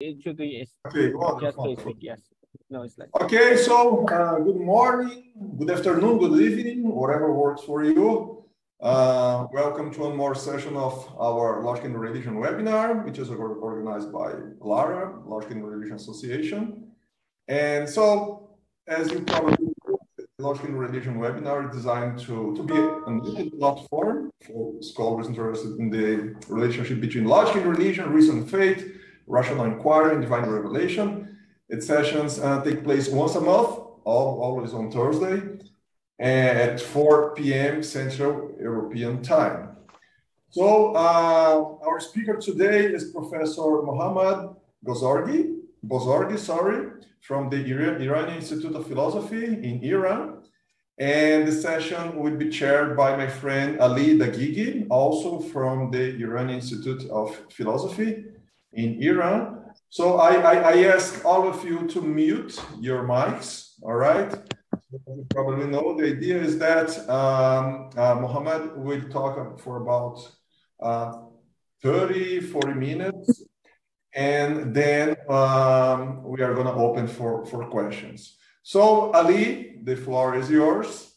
it should be Okay, just. Yes. No, it's like Okay, so uh, good morning, good afternoon, good evening, whatever works for you. Uh, welcome to one more session of our Logic and Religion webinar, which is organized by LARA, Logic and Religion Association. And so, as you probably know, the Logic and Religion webinar is designed to, to be an open platform for scholars interested in the relationship between logic and religion, reason and faith, rational inquiry, and divine revelation. Its sessions uh, take place once a month, all, always on Thursday, at 4 p.m. Central European Time. So uh, our speaker today is Professor Mohammad Bozorgi, Bozorgi, sorry, from the Iran- Iranian Institute of Philosophy in Iran. And the session will be chaired by my friend Ali Dagigi, also from the Iranian Institute of Philosophy in Iran. So I, I, I ask all of you to mute your mics, all right? You probably know the idea is that um, uh, Mohammed will talk for about uh, 30, 40 minutes, and then um, we are going to open for, for questions. So, Ali, the floor is yours.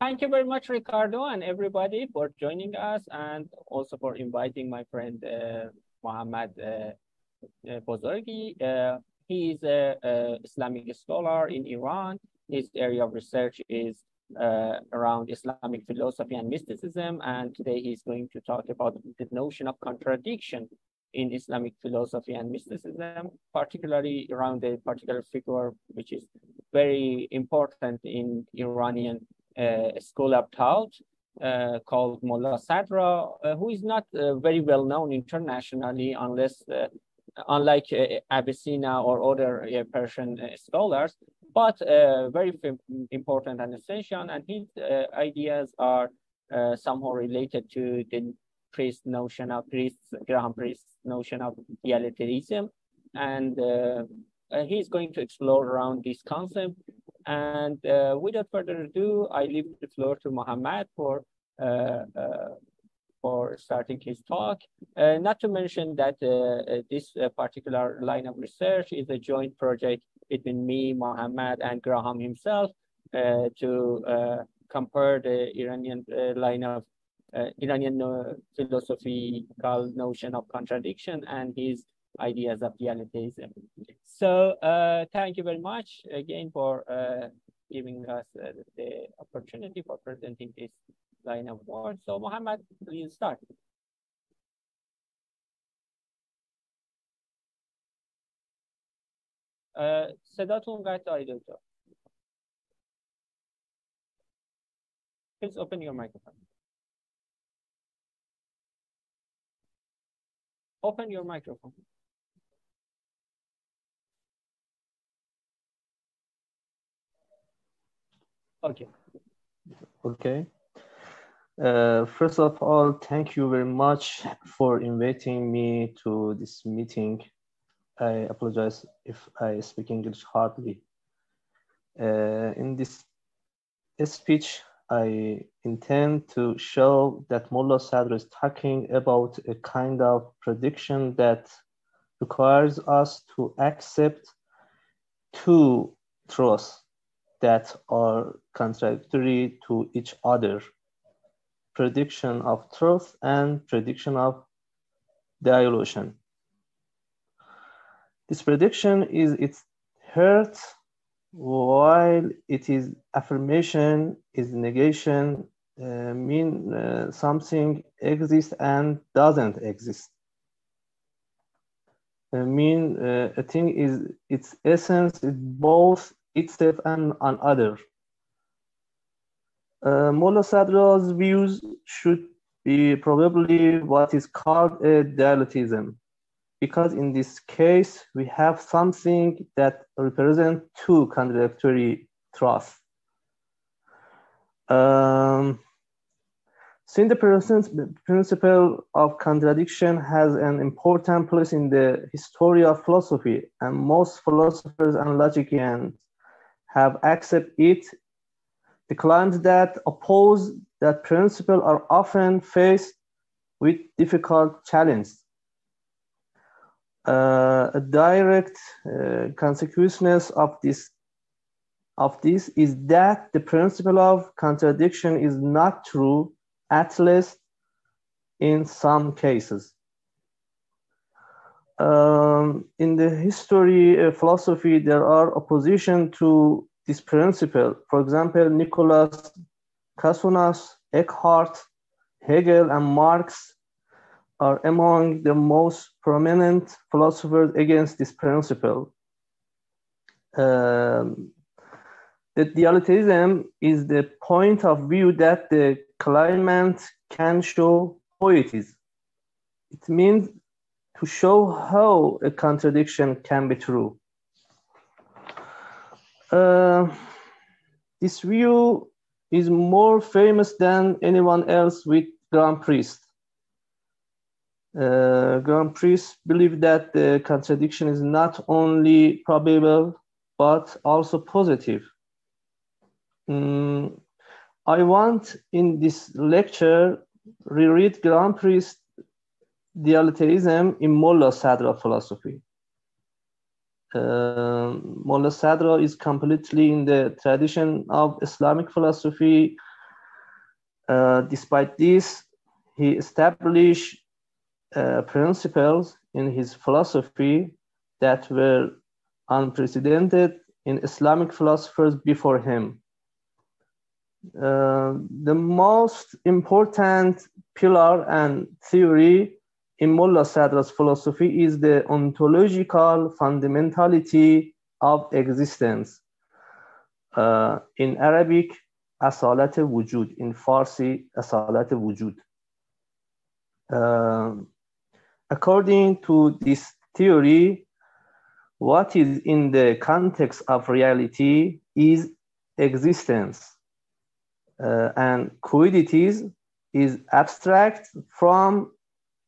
Thank you very much, Ricardo, and everybody for joining us, and also for inviting my friend uh, Mohammad uh, uh, Bozorgi. Uh, he is a, a Islamic scholar in Iran. His area of research is uh, around Islamic philosophy and mysticism, and today he's going to talk about the notion of contradiction in Islamic philosophy and mysticism, particularly around a particular figure which is very important in Iranian uh, school of thought uh, called Mullah Sadra, uh, who is not uh, very well known internationally unless, uh, unlike uh, Avicenna or other uh, Persian scholars, but very important and essential. And his ideas are somehow related to the priest notion of priest, Graham Priest's notion of egalitarianism. And uh, he's going to explore around this concept. And uh, without further ado, I leave the floor to Mohammed for uh, uh, for starting his talk. Uh, not to mention that uh, uh, this particular line of research is a joint project between me, Mohammed, and Graham himself to compare the Iranian line of Iranian philosophical notion of contradiction and his ideas of dialectism. So uh, thank you very much again for uh, giving us uh, the opportunity for presenting this line of work. So Mohammed, please start. Uh, صداتون قطع آقای دکتر. Please open your microphone. Open your microphone. Okay. Okay. Uh, first of all, thank you very much for inviting me to this meeting. I apologize if I speak English hardly. Uh, in this speech, I intend to show that Mullah Sadr is talking about a kind of prediction that requires us to accept two truths that are contradictory to each other prediction of truth and prediction of dilution. This prediction is its hurt while it is affirmation is negation uh, mean uh, something exists and doesn't exist uh, mean uh, a thing is its essence is both itself and another uh, Mullah Sadra's views should be probably what is called a dialetheism, because in this case we have something that represents two contradictory truths. Um, since the principle of contradiction has an important place in the history of philosophy, and most philosophers and logicians have accepted it the claims that oppose that principle are often faced with difficult challenges. uh, a direct uh, consequence of this of this is that the principle of contradiction is not true, at least in some cases. Um, in the history of philosophy, there are opposition to this principle. For example, Nicholas Cusanus, Eckhart, Hegel, and Marx are among the most prominent philosophers against this principle. Um, the dialetheism is the point of view that the claimant can show poiesis. It means to show how a contradiction can be true. Uh, this view is more famous than anyone else with Graham Priest. Uh, Graham Priest believed that the contradiction is not only probable, but also positive. Mm, I want in this lecture reread Graham Priest dialetheism in Mullah Sadra philosophy. Uh, Mullah Sadra is completely in the tradition of Islamic philosophy. Uh, despite this, he established uh, principles in his philosophy that were unprecedented in Islamic philosophers before him. Uh, the most important pillar and theory in Mullah Sadra's philosophy is the ontological fundamentality of existence. Uh, in Arabic, asalat wujud, in Farsi, asalat wujud. Uh, according to this theory, what is in the context of reality is existence uh, and quiddities is abstract from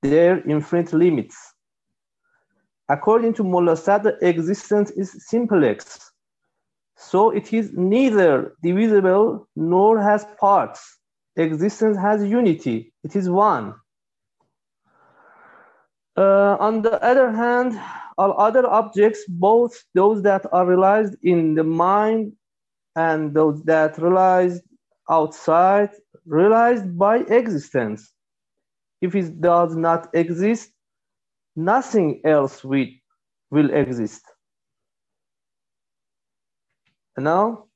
their infinite limits. According to Mullah Sadr, existence is simplex. So it is neither divisible nor has parts. Existence has unity. It is one. Uh, on the other hand, all other objects, both those that are realized in the mind and those that realized outside realized by existence. If it does not exist, nothing else will, will exist. Now,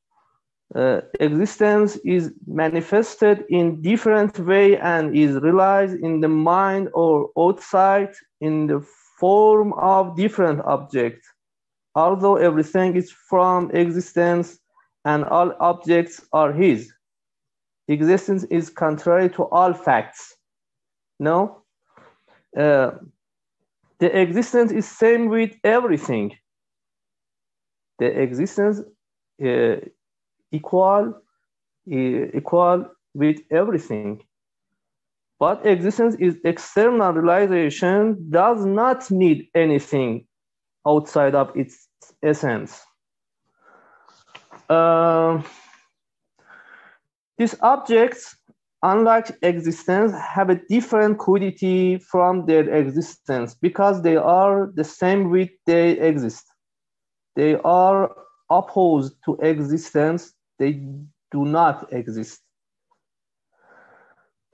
uh, existence is manifested in different way and is realized in the mind or outside in the form of different objects. Although everything is from existence and all objects are his existence is contrary to all facts. No, uh, the existence is same with everything. The existence uh, equal equal with everything. But existence is external realization does not need anything outside of its essence. Uh, these objects, unlike existence, have a different quiddity from their existence because they are the same with they exist. They are opposed to existence. They do not exist.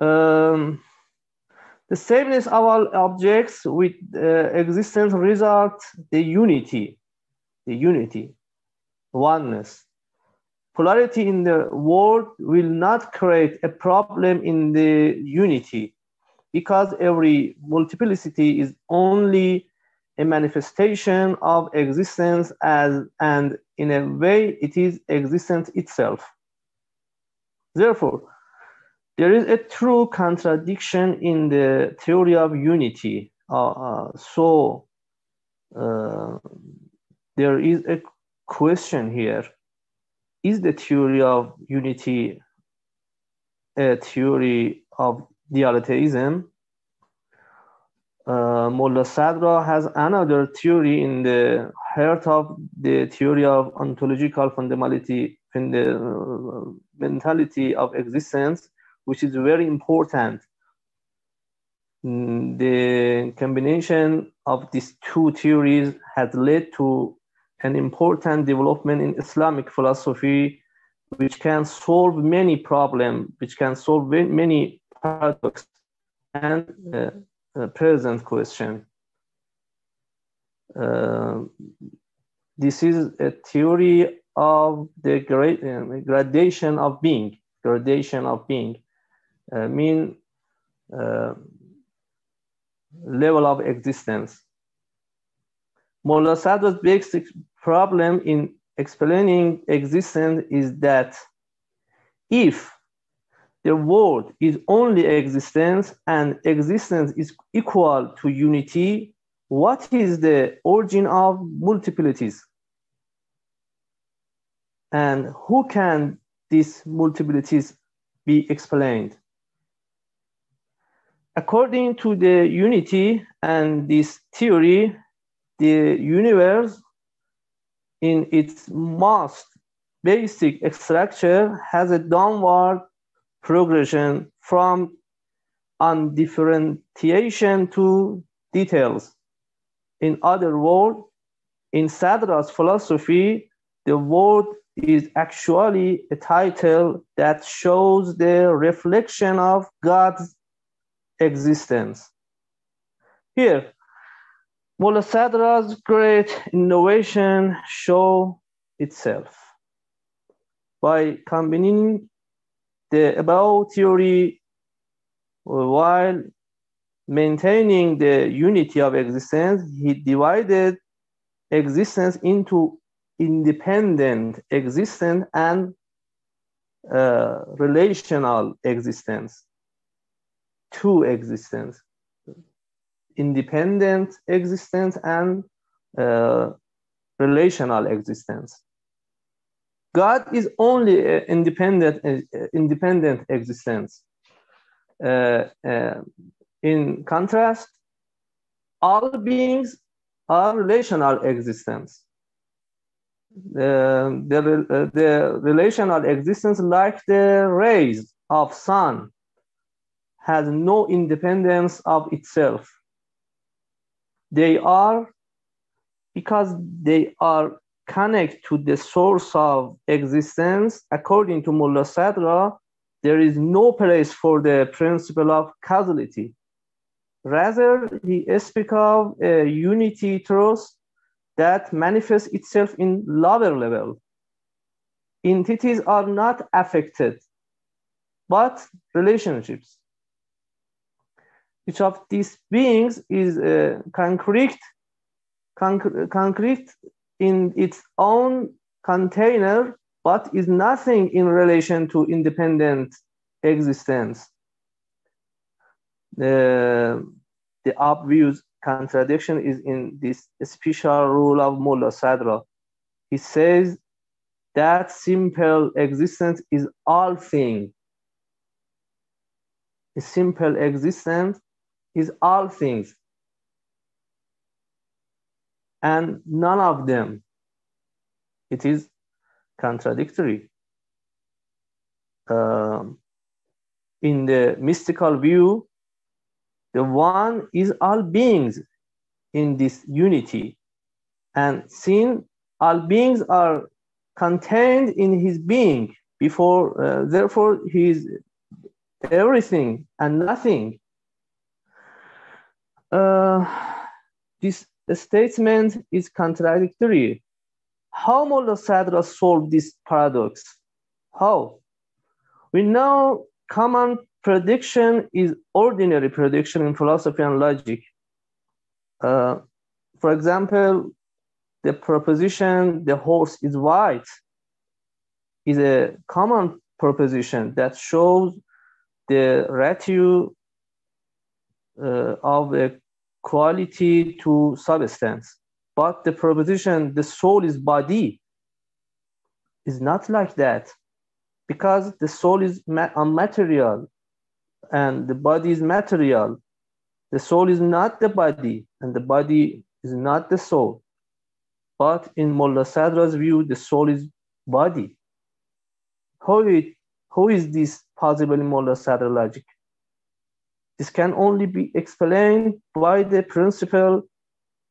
Um, the sameness of all objects with uh, existence result the unity, the unity, oneness plurality in the world will not create a problem in the unity because every multiplicity is only a manifestation of existence as and in a way it is existence itself. Therefore there is a true contradiction in the theory of unity. Uh, uh, so uh, there is a question here is the theory of unity a theory of dialetheism? Uh, Sadra has another theory in the heart of the theory of ontological fundamentality, fundamentality of existence, which is very important. mm, the combination of these two theories has led to an important development in Islamic philosophy, which can solve many problems, which can solve many paradoxes and uh, present question. Uh, this is a theory of the uh, gradation of being, gradation of being, uh, mean uh, level of existence. Sadra's basic problem in explaining existence is that if the world is only existence and existence is equal to unity, what is the origin of multiplities? And who can these multiplities be explained? According to the unity and this theory, the universe in its most basic structure has a downward progression from undifferentiation to details. In other words, in Sadra's philosophy, the world is actually a title that shows the reflection of God's existence. Here, Mullah Sadra's great innovation show itself by combining the above theory while maintaining the unity of existence, he divided existence into independent existence and uh, relational existence, two existence, independent existence and uh, relational existence. God is only independent, uh, independent existence. Uh, uh, in contrast, all beings are relational existence the, the, the relational existence like the rays of sun has no independence of itself. They are, because they are connected to the source of existence, according to Mullah Sadra, there is no place for the principle of causality. Rather, he speaks of a unity truth that manifests itself in lower level. Entities are not affected, but relationships. Each of these beings is uh, concrete, conc concrete in its own container, but is nothing in relation to independent existence. The, the obvious contradiction is in this special rule of Mullah Sadra. He says that simple existence is all thing. A simple existence is all things. And none of them. It is contradictory. Um, in the mystical view, the one is all beings in this unity. And since all beings are contained in his being, before, uh, therefore, he is everything and nothing. Uh, this statement is contradictory. How Mullah Sadra solved this paradox? How? We know common prediction is ordinary prediction in philosophy and logic. Uh, for example, the proposition the horse is white is a common proposition that shows the ratio uh, of a quality to substance. But the proposition the soul is body is not like that because the soul is unmaterial and the body is material. The soul is not the body, and the body is not the soul. But in Mullah Sadra's view, the soul is body. How, it, how is this possible in Mullah Sadra logic? This can only be explained by the principle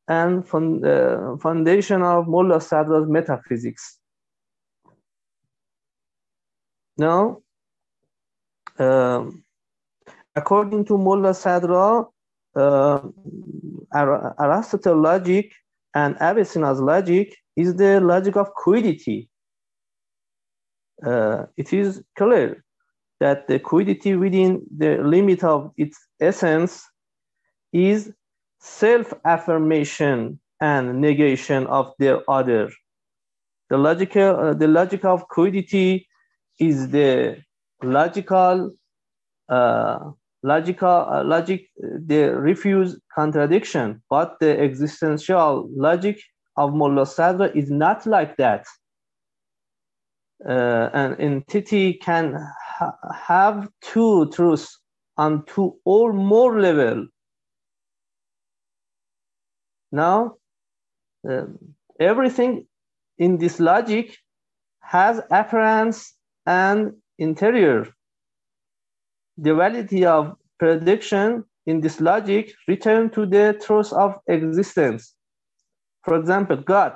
and uh, foundation of Mullah Sadra's metaphysics. Now, um, according to Mullah Sadra, uh, Aristotle logic and Avicenna's logic is the logic of quiddity. Uh, it is clear that the quiddity within the limit of its essence is self-affirmation and negation of the other. The logical, uh, the logic of quiddity is the logical, uh, logical uh, logic. The refuse contradiction, but the existential logic of Mullah Sadra is not like that. Uh, an entity can ha have two truths on two or more level now, um, everything in this logic has appearance and interior. The validity of prediction in this logic return to the truth of existence. For example, God.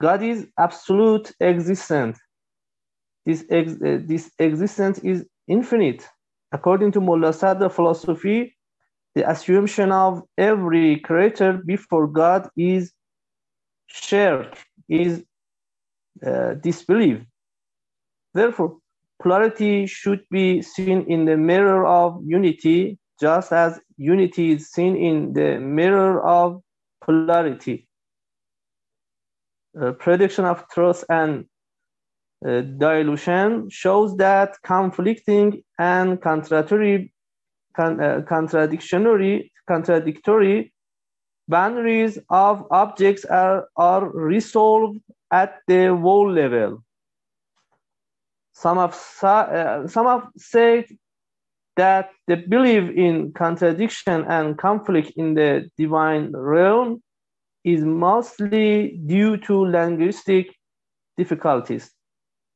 God is absolute existent. This, ex uh, this existence is infinite. According to Mullah Sadr philosophy, the assumption of every creator before God is shared, is uh, disbelief. Therefore, plurality should be seen in the mirror of unity, just as unity is seen in the mirror of plurality. Uh, prediction of truth and dilution shows that conflicting and contradictory con uh, contradictory, contradictory boundaries of objects are, are resolved at the wall level. Some have, uh, some have said that the belief in contradiction and conflict in the divine realm is mostly due to linguistic difficulties.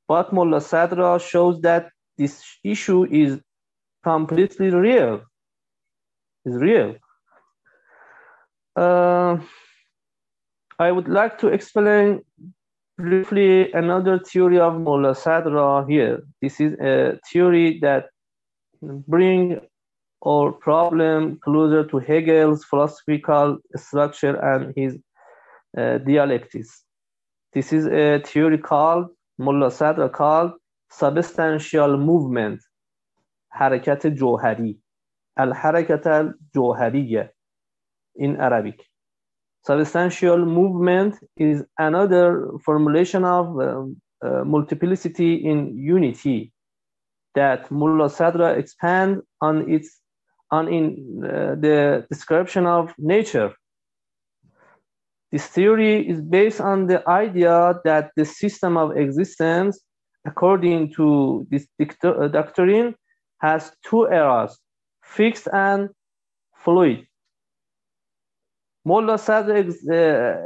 But Mullah Sadra shows that this issue is completely real. It's real. Uh, I would like to explain briefly another theory of Mullah Sadra here. This is a theory that bring our problem closer to Hegel's philosophical structure and his uh, dialectics. This is a theory called, Mullah Sadra called substantial movement حرکت جوهری الحرکت الجوهریه in Arabic. Substantial movement is another formulation of um, uh, multiplicity in unity that Mullah Sadra expand on its on in uh, the description of nature. This theory is based on the idea that the system of existence, according to this doctrine, has two eras, fixed and fluid. Mullah Sadr's uh,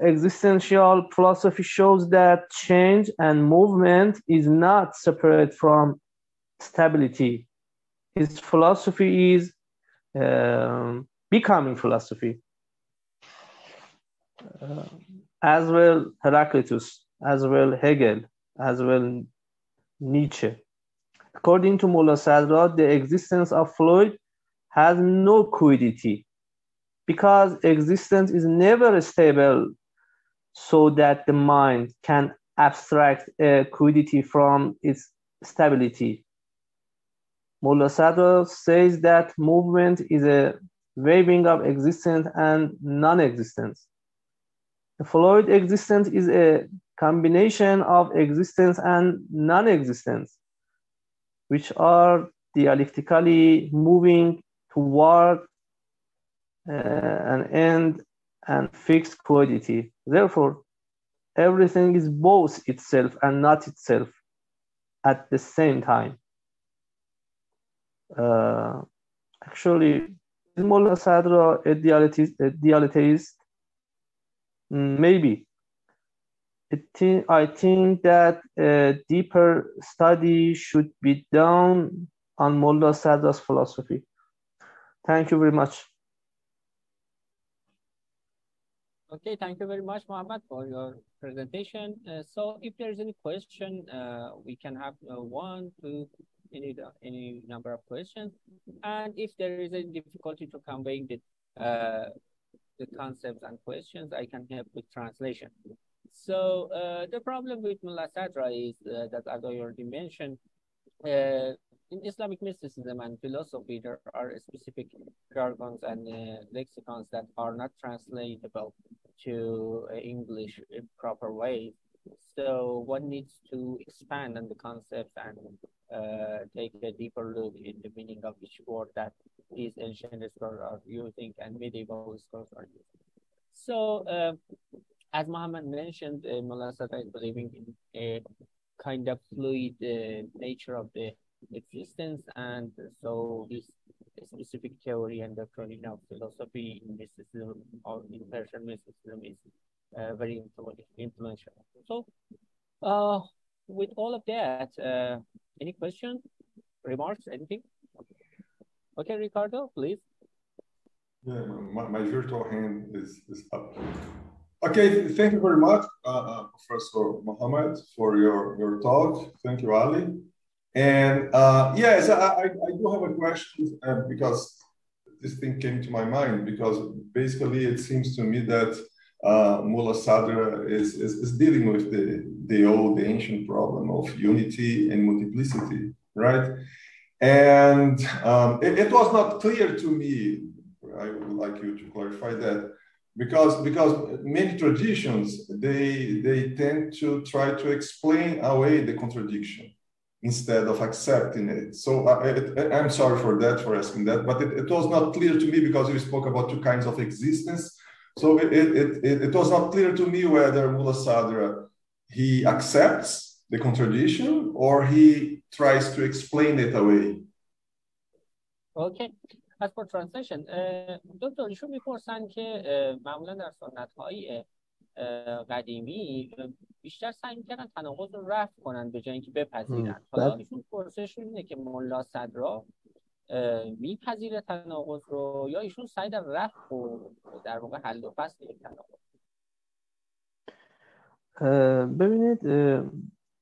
existential philosophy shows that change and movement is not separate from stability. His philosophy is um, becoming philosophy. Uh, as well Heraclitus, as well Hegel, as well Nietzsche. According to Mullah Sadra, the existence of fluid has no quiddity because existence is never stable so that the mind can abstract a quiddity from its stability. Mullah Sadra says that movement is a waving of existence and non-existence. The fluid existence is a combination of existence and non-existence which are dialectically moving toward uh, an end and fixed quality. Therefore, everything is both itself and not itself at the same time. Uh, actually, Mullah Sadra a dialetheist? A dialetheist? Mm, maybe, I think that a deeper study should be done on Mullah Sadra's philosophy. Thank you very much. Okay, thank you very much, Mohammed, for your presentation. Uh, so if there's any question, uh, we can have uh, one, two, any, any number of questions. And if there is any difficulty to conveying the, uh, the concepts and questions, I can help with translation. So uh, the problem with Mullah Sadra is uh, that, as I already mentioned, in Islamic mysticism and philosophy, there are specific jargons and uh, lexicons that are not translatable to uh, English in proper way. So one needs to expand on the concepts and uh, take a deeper look in the meaning of each word that these ancient scholars are using and medieval scholars are using. So, uh, as Muhammad mentioned, uh, is believing in a kind of fluid uh, nature of the existence. And so this specific theory and doctrine of philosophy in mysticism or in Persian mysticism is uh, very influential. So uh, with all of that, uh, any questions, remarks, anything? Okay, Ricardo, please. Yeah, my, my virtual hand is, is up. Okay, thank you very much, uh, uh, Professor Mohammed, for your, your talk. Thank you, Ali. And uh, yes, I, I, do have a question uh, because this thing came to my mind because basically it seems to me that uh, Mullah Sadra is, is, is, dealing with the, the old, the ancient problem of unity and multiplicity, right? And um, it, it, was not clear to me, I would like you to clarify that, because, because many traditions, they, they tend to try to explain away the contradiction instead of accepting it. So I, am sorry for that, for asking that, but it, it, was not clear to me because you spoke about two kinds of existence. So it, it, it, it was not clear to me whether Mullah Sadra, he accepts the contradiction or he tries to explain it away. Okay. As for translation, دکتر ایشون می‌پرسن که معمولا در سنت های قدیمی بیشتر سعی می‌کردن تناقض رو رفع کنن به جای اینکه بپذیرن حالا ایشون پرسششون اینه که ملا صدرا میپذیره تناقض رو یا ایشون سعی در رفع و در واقع حل و فصل یک تناقض ببینید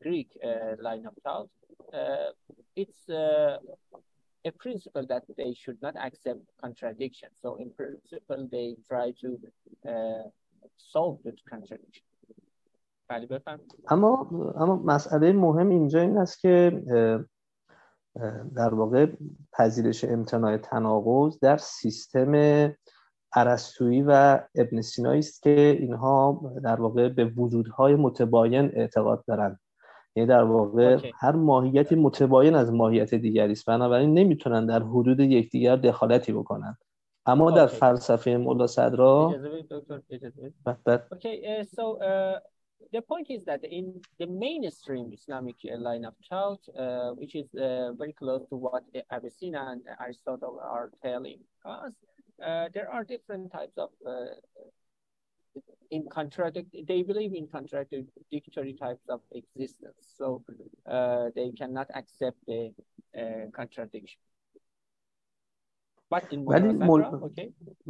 Greek line of thought, it's a principle that they should not accept contradiction. So in principle, they try to solve the contradiction. اما اما مسئله مهم اینجا این است که در واقع پذیرش امتناع تناقض در سیستم عرستویی و ابن سینایی است که اینها در واقع به وجودهای متباین اعتقاد دارند. یعنی در واقع هر ماهیتی متباین از ماهیت دیگری است. بنابراین نمی‌تونن در حدود یکدیگر دخالتی بکنند. اما در فلسفه مولا صدرا the point is that in the mainstream Islamic line of thought, uh, which is uh, very close to what Avicenna and Aristotle are telling us, there are different types of uh, in contradict. They believe in contradictory types of existence, so uh, they cannot accept the uh, contradiction. ولی مول...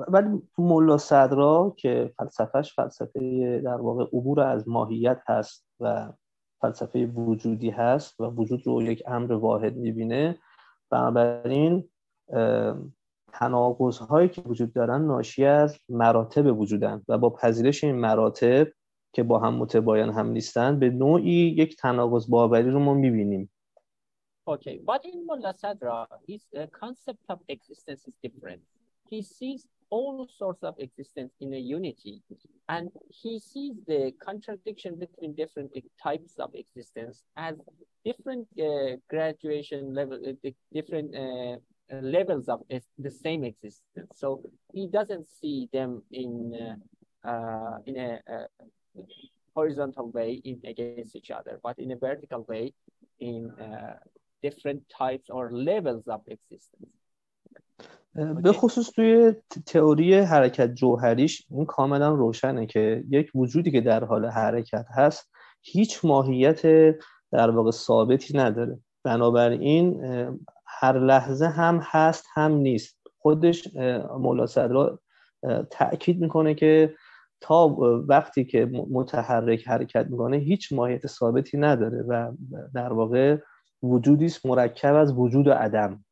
ولی مولا صدرا که فلسفهش فلسفه در واقع عبور از ماهیت هست و فلسفه وجودی هست و وجود رو یک امر واحد می‌بینه بنابراین تناقض که وجود دارن ناشی از مراتب وجودن و با پذیرش این مراتب که با هم متباین هم نیستن به نوعی یک تناقض باوری رو ما می‌بینیم Okay, but in Mullah Sadra, his uh, concept of existence is different. He sees all sorts of existence in a unity, and he sees the contradiction between different types of existence as different uh, graduation level, uh, different uh, levels of the same existence. So he doesn't see them in uh, uh, in a, a, horizontal way in against each other, but in a vertical way in uh, different types or levels of existence. به خصوص توی تئوری حرکت جوهریش این کاملا روشنه که یک وجودی که در حال حرکت هست هیچ ماهیت در واقع ثابتی نداره بنابراین هر لحظه هم هست هم نیست. خودش مولا صدرا تاکید می‌کنه که تا وقتی که متحرک حرکت می‌کنه هیچ ماهیت ثابتی نداره و در واقع وجودی است مرکب از وجود و عدم.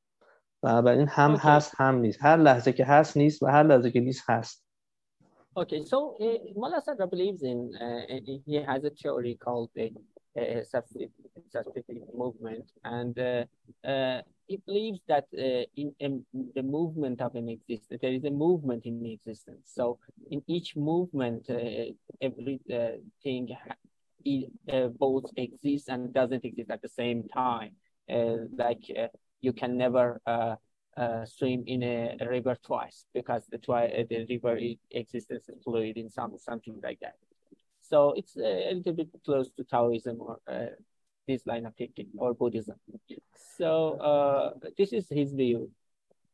بنابراین هم okay. هست هم نیست. هر لحظه که هست نیست و هر لحظه که نیست هست. Okay, so uh, Mullah Sadra believes in, uh, he has a theory called the uh, substantive movement, and uh, uh, he believes that uh, in, in, the movement of an existence, there is a movement in existence. So in each movement, everything both exists and doesn't exist at the same time. like you can never uh, swim in a, a, river twice because the, twi- the river exists as fluid in some something like that. So it's a little bit close to Taoism or uh, this line of thinking or Buddhism. So uh, this is his view.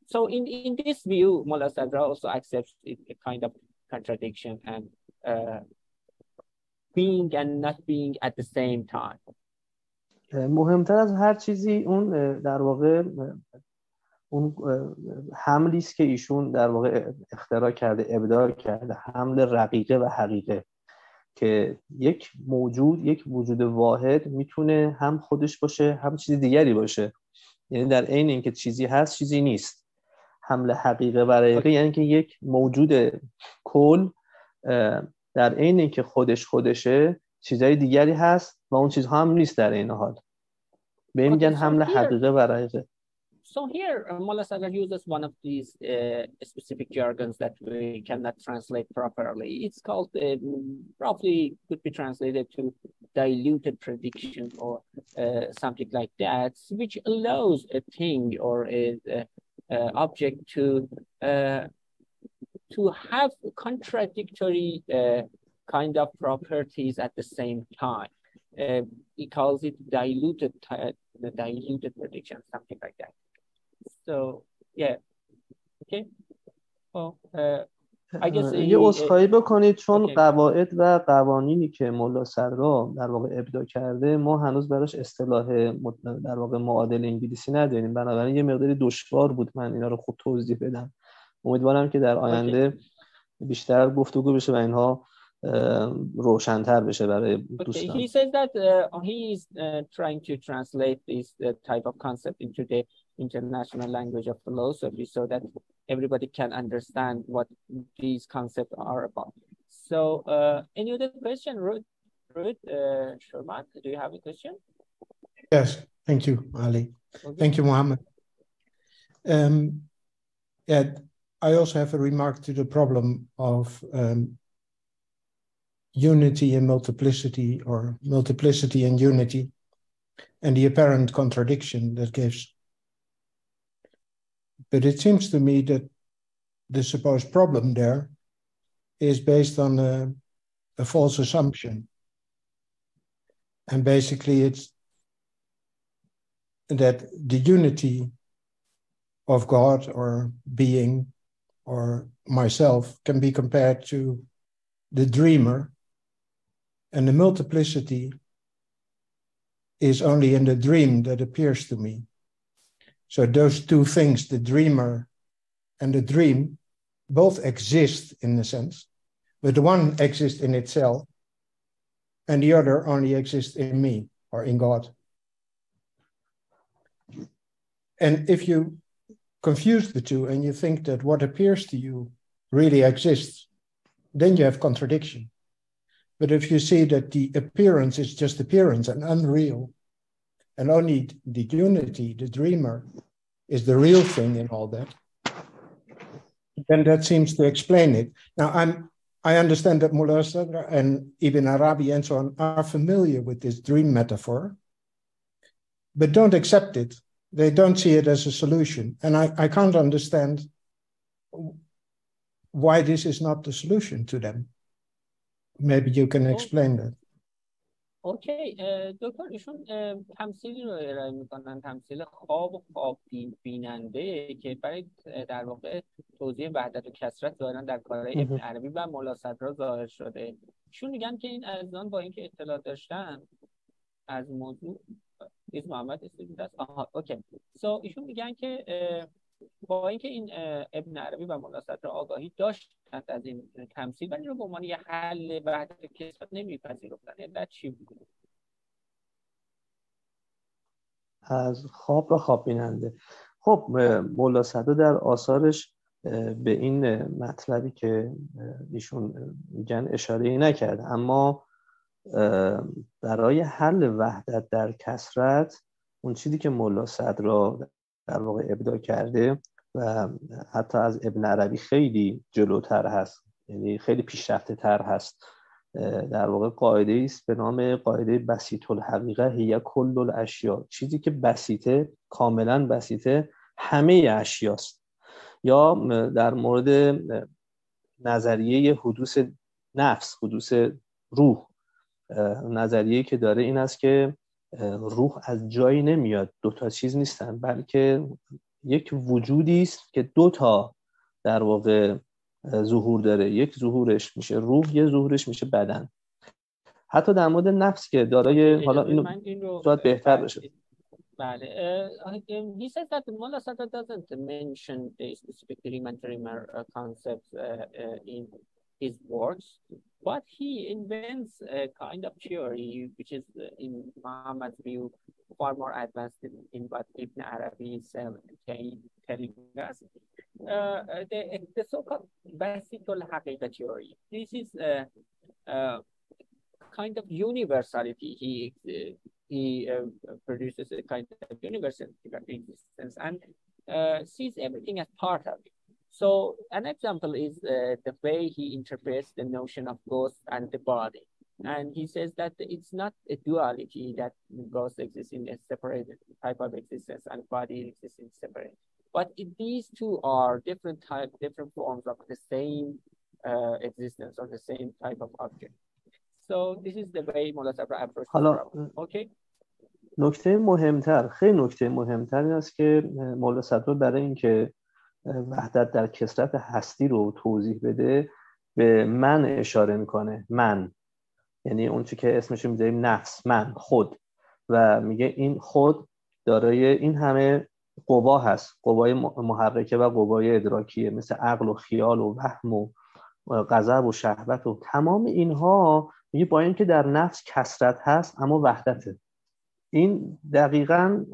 So in, in this view, Mullah Sadra also accepts it, a kind of contradiction and uh, being and not being at the same time. مهمتر از هر چیزی اون در واقع اون حملی است که ایشون در واقع اختراع کرده ابداع کرده حمل رقیقه و حقیقه که یک موجود یک وجود واحد می‌تونه هم خودش باشه هم چیز دیگری باشه. یعنی در عین اینکه چیزی هست چیزی نیست. حمل حقیقه و رقیقه یعنی که یک موجود کل در عین اینکه خودش خودشه چیزهای دیگری هست و اون چیزها هم نیست در این حال. به میگن حمل حقیقه و So here, uh, Mullah uses one of these uh, specific jargons that we cannot translate properly. It's called, uh, roughly could be translated to diluted prediction or uh, something like that, which allows a thing or a, a, a object to uh, to have contradictory uh, kind of properties at the same time. Uh, he calls it diluted, uh, the diluted prediction, something like that. So, yeah. Okay. Uh, یه عذرخواهی بکنید چون okay. قواعد و قوانینی که ملا صدرا در واقع ابدا کرده ما هنوز براش اصطلاح در واقع معادل انگلیسی نداریم بنابراین یه مقداری دشوار بود من اینا رو خوب توضیح بدم امیدوارم که در آینده okay. بیشتر گفتگو بشه و اینها روشنتر بشه برای دوستان. Okay. He says that uh, he is uh, trying to translate this uh, type of concept into the international language of philosophy so that everybody can understand what these concepts are about. So uh, any other question, Ruth? Ruth uh, Sherman, do you have a question? Yes, thank you, Ali. Okay. Thank you, Mohammed. Um, yeah, I also have a remark to the problem of um, unity and multiplicity or multiplicity and unity and the apparent contradiction that gives. But it seems to me that the supposed problem there is based on a, a false assumption. And basically, it's that the unity of God or being or myself can be compared to the dreamer and the multiplicity is only in the dream that appears to me. So those two things, the dreamer and the dream, both exist in a sense, but the one exists in itself and the other only exists in me or in God. And if you confuse the two and you think that what appears to you really exists, then you have contradiction. But if you see that the appearance is just appearance and unreal, and only the unity, the dreamer, is the real thing in all that, then that seems to explain it. Now, I'm I understand that Mullah Sadra and Ibn Arabi and so on are familiar with this dream metaphor, but don't accept it. They don't see it as a solution. And I, I can't understand why this is not the solution to them. maybe you can explain that. اوکی دکتر ایشون تمثیلی رو ارائه می‌کنن تمثیل خواب و خواب بیننده که برای در واقع توضیح وحدت و کسرت ظاهرا در کارهای ابن عربی و مولا صدرا ظاهر شده. ایشون میگن که این از با اینکه اطلاع داشتن از موضوع ایز محمد است آها اوکی. سو ایشون میگن که با اینکه این ابن عربی و مولا صدرا آگاهی داشت از این تمثیل ولی رو به عنوان یه حل وحدت کسرت نمیپذیرفتن. علت چی بود؟ از خواب و خواب بیننده خب مولا صدرا در آثارش به این مطلبی که ایشون میگن اشاره نکرد. اما برای حل وحدت در کسرت اون چیزی که مولا صدرا در واقع ابدا کرده حتی از ابن عربی خیلی جلوتر هست یعنی خیلی پیشرفته تر هست. در واقع قاعده است به نام قاعده بسیط الحقیقه هی کل الاشیا. چیزی که بسیطه کاملا بسیطه همه اشیاست. یا در مورد نظریه حدوث نفس حدوث روح. نظریه که داره این است که روح از جایی نمیاد. دو تا چیز نیستن بلکه یک وجودی است که دو تا در واقع ظهور داره. یک ظهورش میشه روح یه ظهورش میشه بدن. حتی در مورد نفس که دارای حالا اینو شاید بهتر بشه. بله he says that Mullah Sadr doesn't mention the specific elementary concepts in his works but he invents a kind of theory which is in Muhammad's view far more advanced in, what Ibn Arabi is uh, telling us. Uh, the, the so-called Basitul Haqiqa theory. This is a, a, kind of universality. He uh, he uh, produces a kind of universality of existence and uh, sees everything as part of it. So an example is uh, the way he interprets the notion of ghost and the body. And he says that it's not a duality that ghost exists in a separate type of existence and body exists in separate. But it, these two are different type, different forms of the same uh, existence or the same type of object. So this is the way Mullah Sabra approaches حالا okay. نکته مهمتر خیلی نکته مهمتر این است که مولا صدرا برای اینکه وحدت در کسرت هستی رو توضیح بده به من اشاره می‌کنه. من. یعنی اون چی که اسمش می‌ذاریم نفس من خود. و میگه این خود دارای این همه قوا هست. قوای محرکه و قوای ادراکیه. مثل عقل و خیال و وهم و غضب و شهوت و تمام اینها میگه با اینکه در نفس کسرت هست اما وحدته. این دقیقا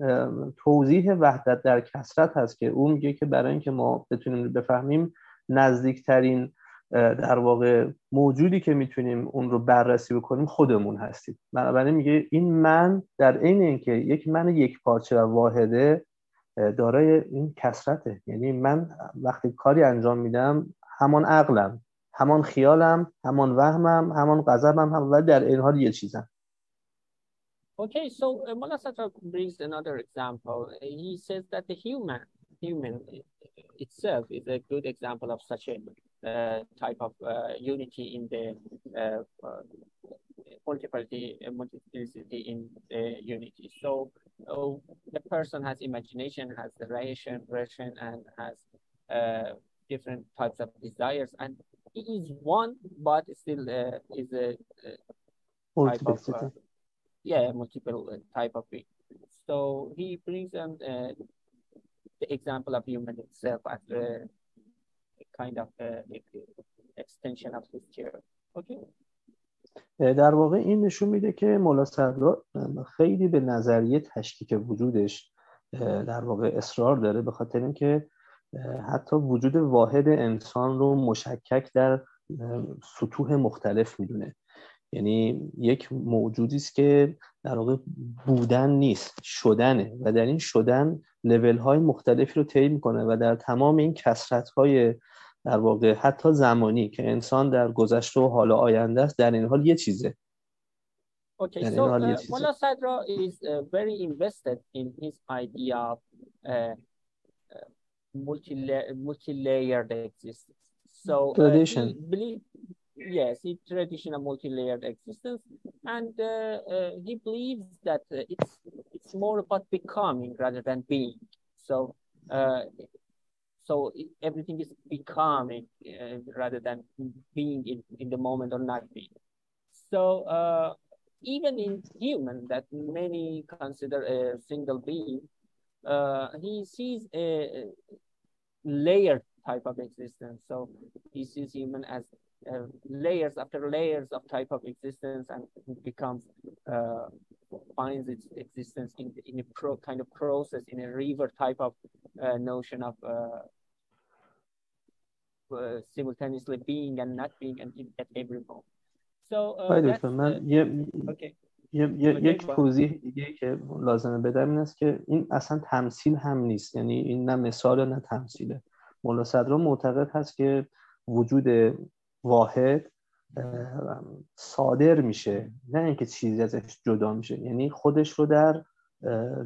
توضیح وحدت در کسرت هست که اون میگه که برای اینکه ما بتونیم بفهمیم نزدیکترین در واقع موجودی که می‌تونیم اون رو بررسی بکنیم خودمون هستیم. بنابراین میگه این من در عین اینکه یک من یک پارچه و واحده دارای این کسرته یعنی من وقتی کاری انجام میدم همان عقلم همان خیالم همان وهمم همان غضبم هم و در این حال یه چیزم. Okay, so uh, Mulla Sadra brings another example. He says that the human, human itself is a good example of such a uh, type of uh, unity in the uh, multiplicity, multiplicity in the unity. So so the person has imagination, has the relation, relation and has uh, different types of desires, and he is one, but still uh, is a, a type of uh, yeah multiple type of being. So he brings them uh, the example of human itself as a, a kind of uh, extension of his chair. Okay. در واقع این نشون میده که مولا صدرا خیلی به نظریه تشکیک وجودش در واقع اصرار داره به خاطر اینکه حتی وجود واحد انسان رو مشکک در سطوح مختلف می‌دونه یعنی یک موجودی است که در واقع بودن نیست شدنه و در این شدن لول های مختلفی رو طی می‌کنه و در تمام این کسرت های در واقع حتی زمانی که انسان در گذشته و حال آینده است در این حال یه چیزه Okay, so uh, Mullah Sadra is uh, very invested in his idea of uh, multi multi-layered existence. So tradition. He believe, yes, it's traditional multi-layered existence, and uh, uh, he believes that uh, it's it's more about becoming rather than being. So, uh, so everything is becoming uh, rather than being in, in the moment or not being. So, uh, even in human that many consider a single being, he sees a layered type of existence. So he sees human as uh, layers after layers of type of existence and becomes uh, finds its existence in in a pro kind of process in a river type of uh, notion of uh, uh, simultaneously being and not being and at every moment. So دکتر من یه یک توضیح دیگه که لازمه بدم این است که این اصلا تمثیل هم نیست یعنی این نه مثال نه تمثیله مولا صدرا معتقد هست که وجود واحد صادر میشه. نه اینکه چیزی ازش جدا میشه. یعنی خودش رو در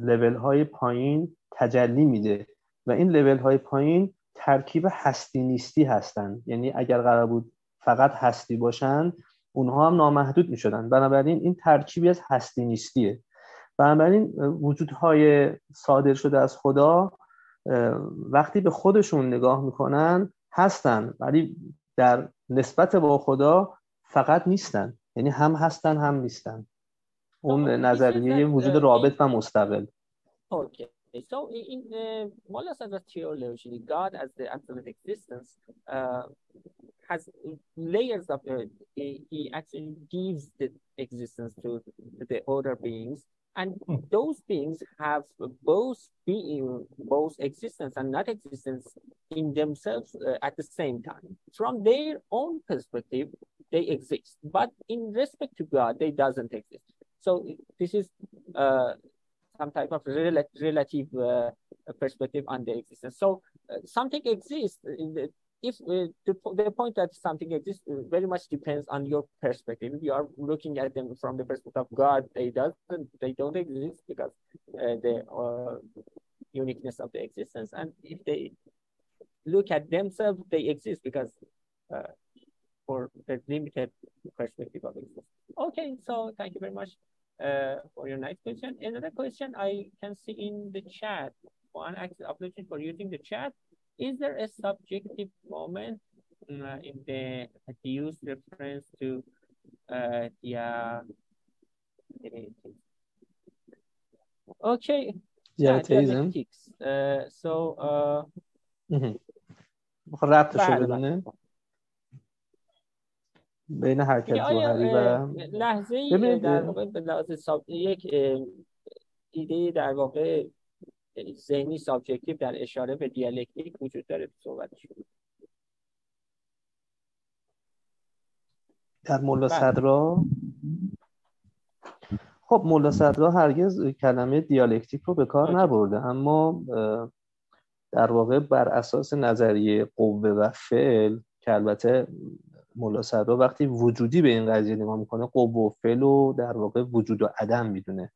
لول های پایین تجلی میده و این لول های پایین ترکیب هستی نیستی هستند یعنی اگر قرار بود فقط هستی باشن اونها هم نامحدود می‌شدن. بنابراین این ترکیبی از هستی نیستیه. بنابراین وجودهای صادر شده از خدا وقتی به خودشون نگاه می‌کنن هستن. ولی در نسبت با خدا فقط نیستن یعنی هم هستن هم نیستن اون نظریه وجود رابط و مستقل Okay. So in uh, Mullah Sadr's theology, God as the absolute existence uh, has layers of, uh, he, actually gives the existence to, the other beings and hmm. those beings have both being, both existence and not existence in themselves uh, at the same time. From their own perspective, they exist, but in respect to God, they doesn't exist. So this is uh, some type of rel relative uh, perspective on the existence. So uh, something exists in the, if uh, the, the point that something exists uh, very much depends on your perspective. If you are looking at them from the perspective of God, they doesn't they don't exist because uh, the uh, uniqueness of the existence. And if they look at themselves, they exist because uh, for the limited perspective of existence. Okay, so thank you very much uh, for your nice question. Another question I can see in the chat, one actually application for using the chat. Is there a subjective moment uh, in the use reference to uh, yeah. Uh, okay. Yeah. Uh, so uh, mm -hmm. رو بدونه؟ بین حرکت جوهری و لحظه در واقع به لحاظ یک ایده در واقع ذهنی سابجکتیو در اشاره به دیالکتیک وجود داره صحبت شد در مولا بله. صدرا؟ خب مولا صدرا هرگز کلمه دیالکتیک رو به کار نبرده اما در واقع بر اساس نظریه قوه و فعل که البته مولا وقتی وجودی به این قضیه نگاه می‌کنه قوه و فعل رو در واقع وجود و عدم می‌دونه.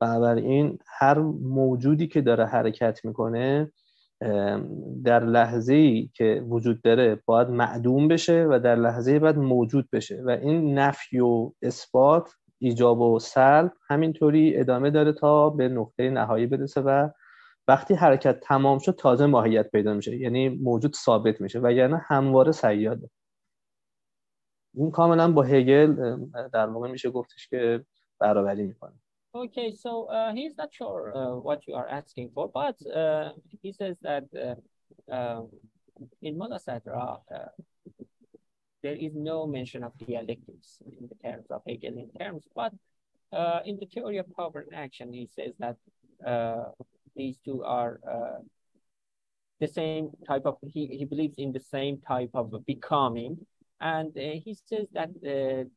بنابراین هر موجودی که داره حرکت می‌کنه در لحظه ای که وجود داره باید معدوم بشه و در لحظه بعد موجود بشه و این نفی و اثبات ایجاب و سلب همینطوری ادامه داره تا به نقطه نهایی برسه و وقتی حرکت تمام شد تازه ماهیت پیدا میشه یعنی موجود ثابت میشه و یعنی همواره سیاده این کاملا با هگل در واقع میشه گفتش که برابری می‌کنه Okay, so uh, he's not sure uh, what you are asking for, but uh, he says that uh, um, in Mulasatra, uh, there is no mention of dialectics in the terms of Hegelian terms, but uh, in the theory of power and action, he says that these two are the same type of, he, he believes in the same type of becoming. And he says that the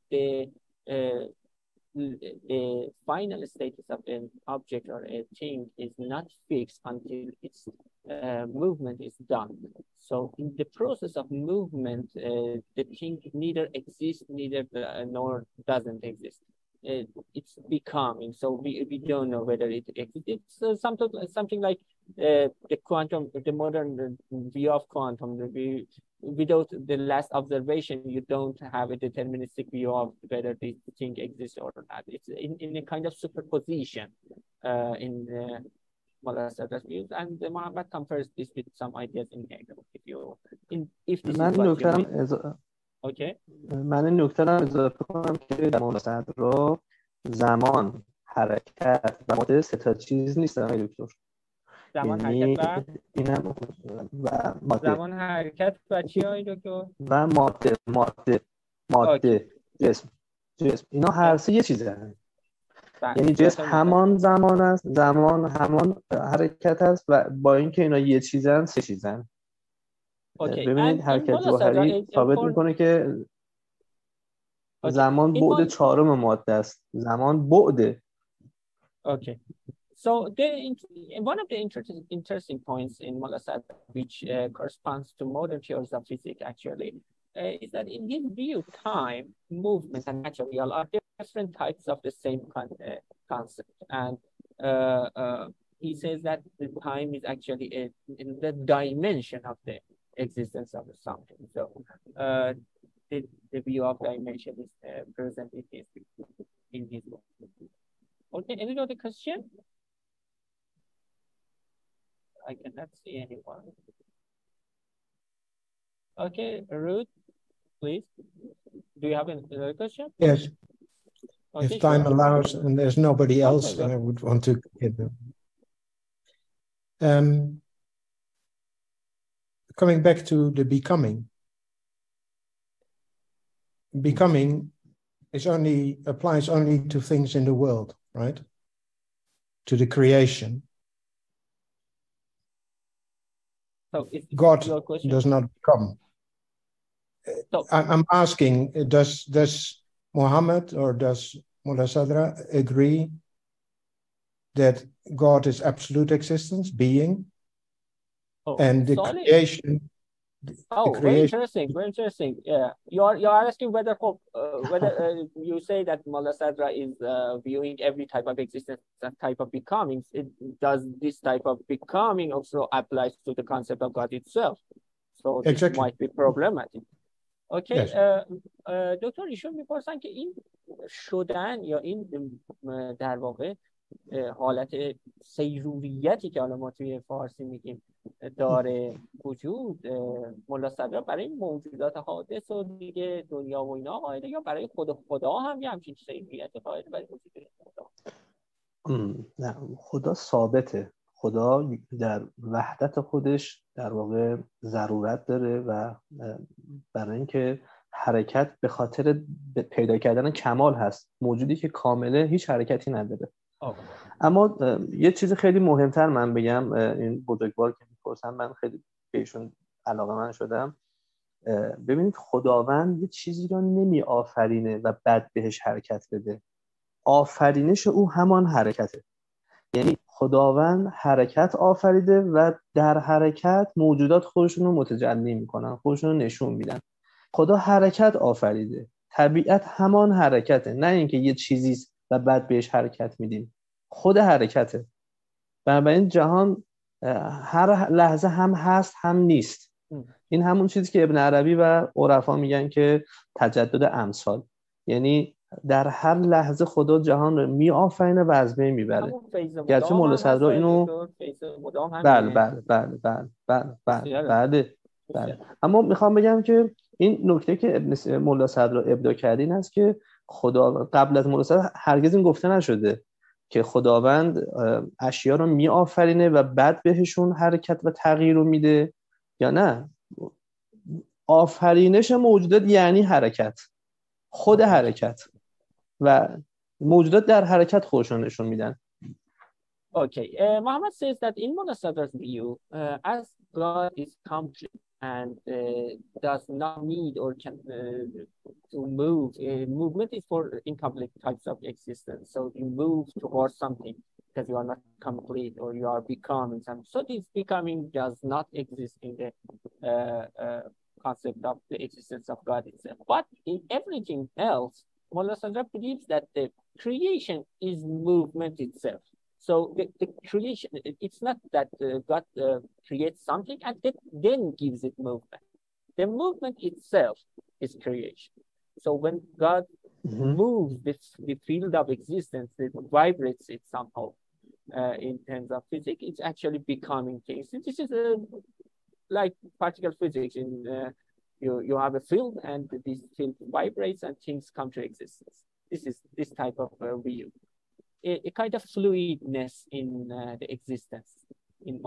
the final status of an object or a thing is not fixed until its uh, movement is done. So in the process of movement, uh, the thing neither exists, neither uh, nor doesn't exist it, it's becoming. So we, we don't know whether it exists. It's uh, something something like uh, the quantum, the modern view of quantum. We, without the last observation, you don't have a deterministic view of whether this thing exists or not. It's in, in a kind of superposition uh, in the Mulla Sadra's views, and uh, Mohammed compares this with some ideas in Hegel. If you in if this is what you mean. Okay. من نکته رو هم اضافه کنم که در مورد صدرا زمان حرکت و ماده سه تا چیز نیست آقای دکتر زمان یعنی حرکت و این هم و ماده زمان حرکت و چی های دکتر؟ و ماده ماده ماده جسم جسم اینا هر سه یه چیزه بله. یعنی جسم همان زمان است زمان همان حرکت است و با اینکه اینا یه چیزن سه چیزن اوکی. ببینید حرکت جوهری ثابت میکنه که زمان بعد چهارم ماده است زمان Okay. So the, one of the interesting, interesting points in Mulla Sadra, which uh, corresponds to modern theories of physics actually, uh, is that in his view, time, movement, and material are different types of the same con uh, concept. And uh, uh, he says that the time is actually uh, in the dimension of the existence of the something. So uh, the, the view of dimension is uh, present in his in book. Okay, any other question? I cannot see anyone. Okay, Ruth, please. Do you have another question? Yes, Okay, if time sure. allows and there's nobody else, Okay. I would want to get them. Um, coming back to the becoming. Becoming is only applies only to things in the world, right? To the creation. So God does not become. So- I'm, asking, does does Muhammad or does Mullah Sadra agree that God is absolute existence, being, Oh, and the solid. creation. Oh, the creation, very interesting, very interesting. Yeah, you are you are asking whether uh, whether uh, you say that Mulla Sadra is uh, viewing every type of existence and type of becoming. It does this type of becoming also applies to the concept of God itself. So exactly. might be problematic. Okay. yes. دکتر ایشون میپرسن که این شدن یا این در واقع uh, حالت سیروریتی که حالا ما توی فارسی میگیم داره وجود ملا برای موجودات حادث و دیگه دنیا و اینا. قائله یا برای خود خدا هم یه همچین سیروریت قائله برای وجود خدا. نه خدا ثابته. خدا در وحدت خودش در واقع ضرورت داره و برای اینکه حرکت به خاطر پیدا کردن کمال هست. موجودی که کامله هیچ حرکتی نداره. آه. اما یه چیز خیلی مهمتر من بگم این بزرگوار که می‌پرسن من خیلی بهشون علاقه من شدم. ببینید خداوند یه چیزی رو نمی آفرینه و بعد بهش حرکت بده. آفرینش او همان حرکته. یعنی خداوند حرکت آفریده و در حرکت موجودات خودشون رو متجلی می‌کنن خودشون رو نشون میدن. خدا حرکت آفریده. طبیعت همان حرکته نه اینکه یه چیزیست و بعد بهش حرکت میدیم. خود حرکته. بنابراین جهان هر لحظه هم هست هم نیست. این همون چیزی که ابن عربی و عرفا میگن که تجدد امثال یعنی در هر لحظه خدا جهان رو می آفرینه و از بین می‌بره گرچه مولا صدرا اینو-. بله بله بله بله بله بله. بله بله اما می‌خوام بگم که این نکته که ابن مولا صدرا ابدا کرده این است که خدا قبل از مولا صدرا هرگز این گفته نشده که خداوند اشیا رو می آفرینه و بعد بهشون حرکت و تغییر رو میده یا نه؟ آفرینش موجودات یعنی حرکت خود حرکت و موجودات در حرکت خودشون نشون میدن. uh, Muhammad says that in Sadra's view, uh, as God is complete and uh, does not need or can uh, to move, uh, movement is for incomplete types of existence. So you move towards something because you are not complete or you are becoming something. So this becoming does not exist in the uh, uh, concept of the existence of God itself. But in everything else, Mullah Sadra believes that the creation is movement itself. So the, the creation, it's not that uh, God uh, creates something and then, then gives it movement. The movement itself is creation. So when God mm-hmm. moves this, the field of existence, it vibrates it somehow uh, in terms of physics, it's actually becoming things. This is a, like particle physics. In uh, you you have a field and this field vibrates and things come to existence. This is this type of uh, view, a, a, kind of fluidness in uh, the existence. in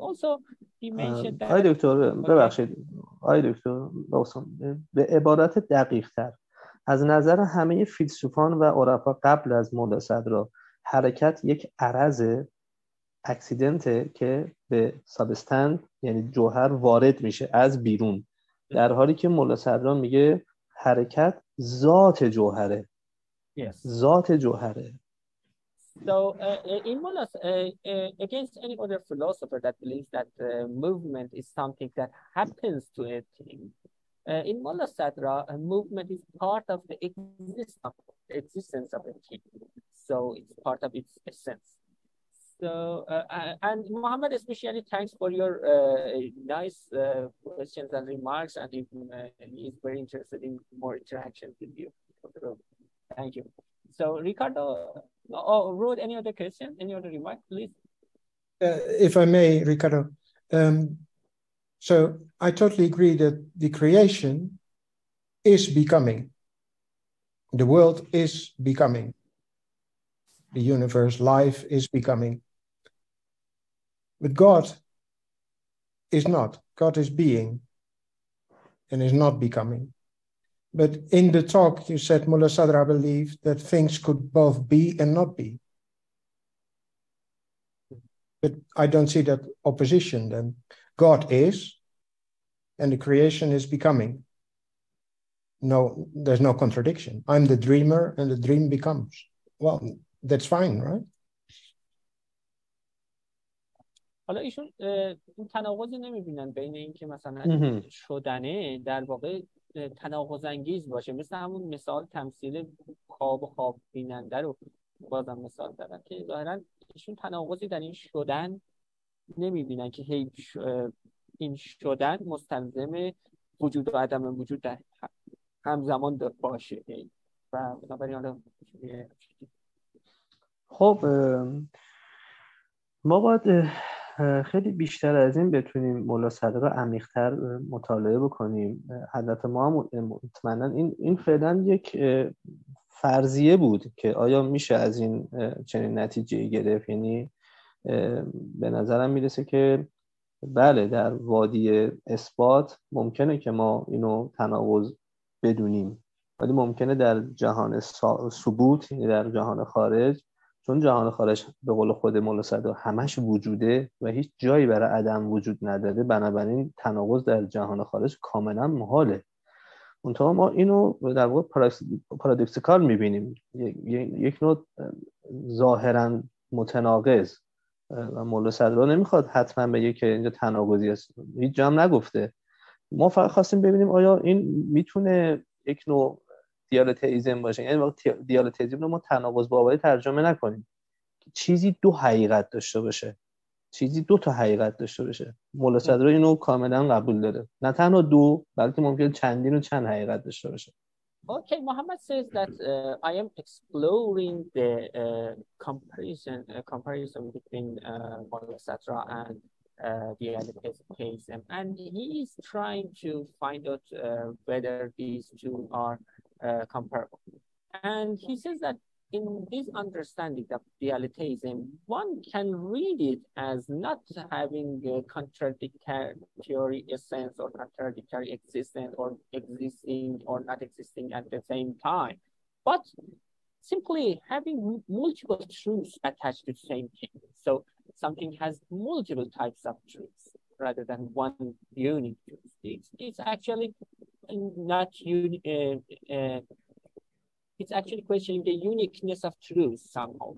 Also, he mentioned that... آی دکتر ببخشید. آی دکتر به عبارت دقیق تر از نظر همه فیلسوفان و عرفا قبل از مولا صدرا حرکت یک عرض اکسیدنته که به سابستند یعنی جوهر وارد میشه از بیرون. در حالی که مولا صدرا میگه حرکت ذات جوهره. Yes. ذات جوهره. So uh, in Mullah's, uh, uh, against any other philosopher that believes that uh, movement is something that happens to a thing, uh, in Mullah Sadra, a movement is part of the existence of a thing. So it's part of its essence. So, uh, uh, and Mohammed, especially thanks for your uh, nice uh, questions and remarks, and he is very interested in more interaction with you. Thank you. So, Ricardo, oh, wrote any other question, any other remark, please? Uh, if I may, Ricardo. Um, so, I totally agree that the creation is becoming. The world is becoming. The universe, life is becoming. But God is not. God is being and is not becoming. But in the talk, you said, Mullah Sadra believed that things could both be and not be. But I don't see that opposition then. God is, and the creation is becoming. No, there's no contradiction. I'm the dreamer, and the dream becomes. Well, that's fine, right? حالا ایشون این تناقضی نمیبینن بین اینکه مثلا شدنه در واقع تناقض انگیز باشه. مثل همون مثال تمثیل خواب و خواب بیننده رو بازم مثال دارن که ظاهرا ایشون تناقضی در این شدن نمی‌بینن که هی این شدن مستلزم وجود و عدم وجود در همزمان باشه. و بنابراین حالا خب ما باید خیلی بیشتر از این بتونیم مولا صدق عمیقتر مطالعه بکنیم. هدف ما هم مطمئنا این این فعلا یک فرضیه بود که آیا میشه از این چنین نتیجه گرفت. یعنی به نظرم می‌رسه که بله در وادی اثبات ممکنه که ما اینو تناقض بدونیم. ولی ممکنه در جهان ثبوت یعنی در جهان خارج چون جهان خارج به قول خود مولا همش وجوده و هیچ جایی برای عدم وجود نداره بنابراین تناقض در جهان خارج کاملا محاله. منتها ما اینو در واقع پارادوکسیکال می‌بینیم. یک نوع ظاهرا متناقض. و مولا صدرا نمی‌خواد حتما بگه که اینجا تناقضی است. هیچ جام نگفته. ما فقط خواستیم ببینیم آیا این می‌تونه یک نوع دیالتیزم باشه. یعنی واقع دیالتیزم رو ما تناقض باوری ترجمه نکنیم. چیزی دو حقیقت داشته باشه. چیزی دو تا حقیقت داشته باشه. مولا صدرا اینو کاملا قبول داره. نه تنها دو بلکه ممکن چندین و چند حقیقت داشته باشه. Okay, Muhammad says that uh, I am exploring the uh, comparison uh, comparison between uh, Mola Sadra and uh, the Aliphism, and he is trying to find out uh, whether these two are uh, comparable. And he says that in this understanding of dialetheism, one can read it as not having a contradictory essence or contradictory existence or existing or not existing at the same time, but simply having multiple truths attached to the same thing. So something has multiple types of truths rather than one unique truth. It's, it's actually not uh, uh, it's actually questioning the uniqueness of truth somehow.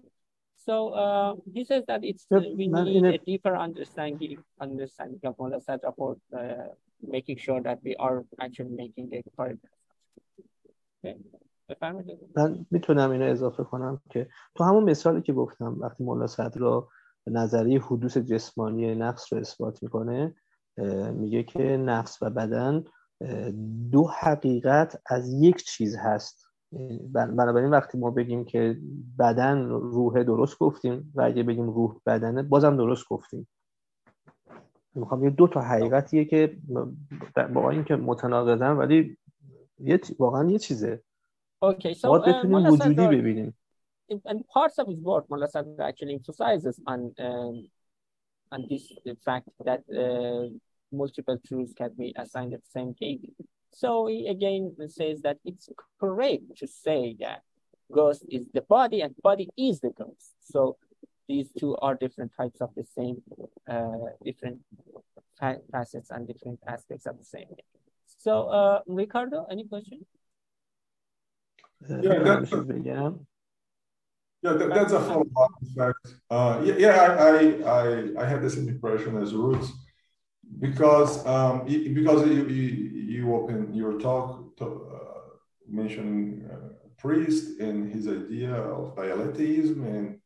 So uh, he says that it's yep, we need a, deeper understanding understanding of all set for uh, making sure that we are actually making a correct. Okay. من می‌تونم اینو اضافه کنم که تو همون مثالی که گفتم وقتی مولا صدرا نظریه حدوث جسمانی نقص رو اثبات می‌کنه میگه که نقص و بدن دو حقیقت از یک چیز هست. بنابراین وقتی ما بگیم که بدن روح درست گفتیم و اگه بگیم روح بدنه بازم درست گفتیم. می‌خوام یه دو تا حقیقتیه که با اینکه متناقضن ولی یه واقعا یه چیزه. Okay, so بتونیم uh, وجودی ببینیم. And parts of his work, Mullah actually emphasizes on um, on this the fact that uh, multiple truths can be assigned at the same case. So he again says that it's correct to say that ghost is the body and body is the ghost. So these two are different types of the same, uh, different facets and different aspects of the same thing. So, uh, Ricardo, any question? Uh, yeah, that's a, yeah, that, that's a follow-up fact. Uh, yeah, yeah I, I, I had the same impression as Ruth's because um, because you, you, you open your talk to, uh, mentioning uh, priest and his idea of dialetheism and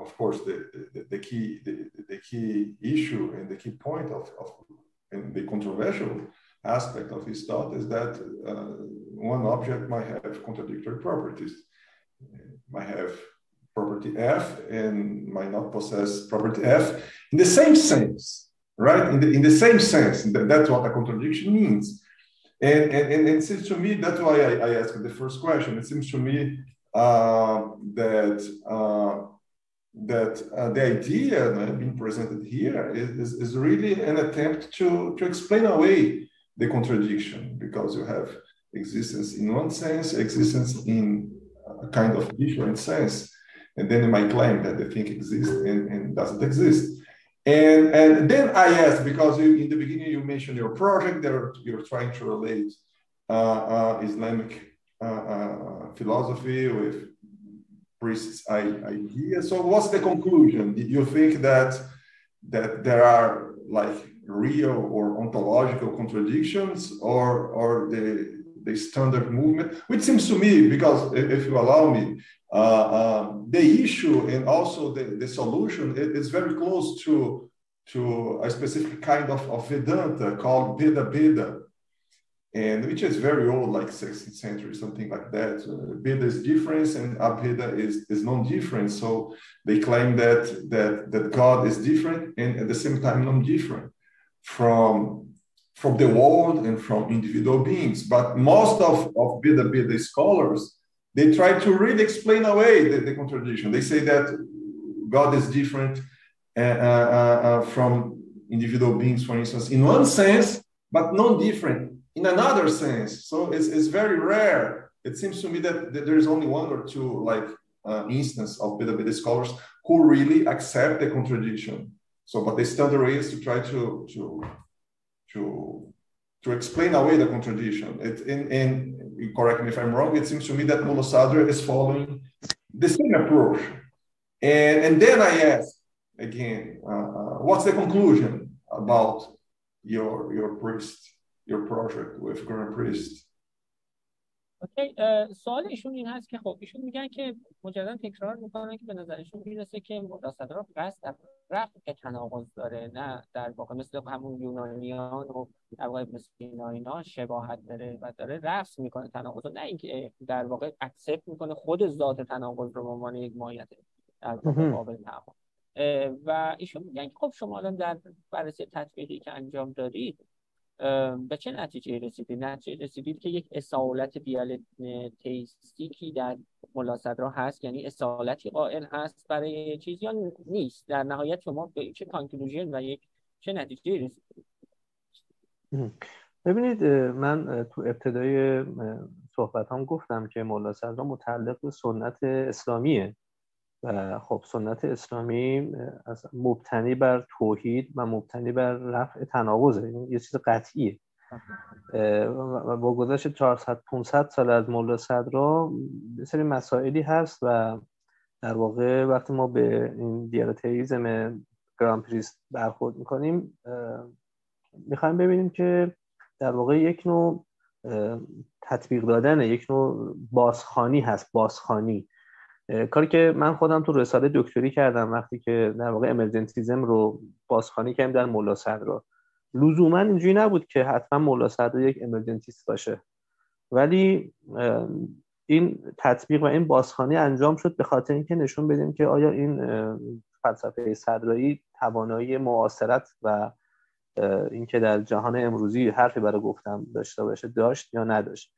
of course, the, the, the key the, the, key issue and the key point of, of and the controversial aspect of his thought is that uh, one object might have contradictory properties. Might have property F and might not possess property F in the same sense, right? In the, in the same sense, that's what a contradiction means. And, and, and it seems to me, that's why I, I asked the first question. It seems to me uh, that uh, that uh, the idea being presented here is, is, really an attempt to, to explain away the contradiction because you have existence in one sense, existence in a kind of different sense. And then you might claim that the thing exists and, and doesn't exist. And, and then I asked, because you, in the beginning you mentioned your project, that you're trying to relate uh, uh Islamic uh, uh, philosophy with priest's idea. So what's the conclusion? Did you think that that there are like real or ontological contradictions or or the the substantive movement, which seems to me, because if you allow me, um, the issue and also the, the solution is very close to, to a specific kind of, of Vedanta called Bhedabheda, and which is very old, like 16th century, something like that. Uh, Bheda is difference and Abheda is, is non-different. So they claim that, that, that God is different and at the same time non-different from, from the world and from individual beings. But most of, of Bhedabheda scholars, they try to really explain away the, the contradiction. They say that God is different uh, uh, uh from individual beings, for instance, in one sense, but non-different in another sense. So it's, it's very rare. It seems to me that, that there's only one or two like uh, instance of Beta scholars who really accept the contradiction. So, but they still is to try to to to to explain away the contradiction. It, in, in correct me if I'm wrong. It seems to me that Mullah Sadr is following the same approach. And and then I ask again, uh, uh, what's the conclusion about your your priest? your project with Graham Priest. اوکی سوال ایشون این هست که خب ایشون میگن که مجددا تکرار می‌کنن که به نظرشون می‌رسه که متصدرا قصد رفع تناقض داره نه در واقع مثل همون یونانیان و در واقع مثل اینا شباهت داره و داره رفع می‌کنه تناقض نه اینکه در واقع اکسپت می‌کنه خود ذات تناقض رو به عنوان یک مایت در واقع قابل تعامل و ایشون میگن که خب شما الان در بررسی تطبیقی که انجام دارید به چه نتیجه رسیدید نتیجه رسیدید که یک اصالت دیالکتیستیکی در ملاصدرا هست؟ یعنی اصالتی قائل هست برای چیز یا نیست؟ در نهایت شما به چه کانکلوژن و یک چه نتیجه رسیدید ببینید من تو ابتدای صحبت هم گفتم که ملا صدرا متعلق به سنت اسلامیه. و خب سنت اسلامی از مبتنی بر توحید و مبتنی بر رفع تناقضه. این یه چیز قطعیه. و با گذشت 400 500 سال از مولا صدرا سری مسائلی هست و در واقع وقتی ما به این دیالتیزم گران پریست برخورد می‌کنیم می‌خوایم ببینیم که در واقع یک نوع تطبیق دادن یک نوع بازخانی هست بازخانی کاری که من خودم تو رساله دکتری کردم وقتی که در واقع امرجنسیزم رو بازخوانی کردیم در مولا صدرا لزوما اینجوری نبود که حتما مولا صدر یک امرجنتیست باشه. ولی این تطبیق و این بازخانی انجام شد به خاطر اینکه نشون بدیم که آیا این فلسفه صدرایی توانایی معاصرت و اینکه در جهان امروزی حرفی برای گفتم داشته باشه داشت یا نداشت.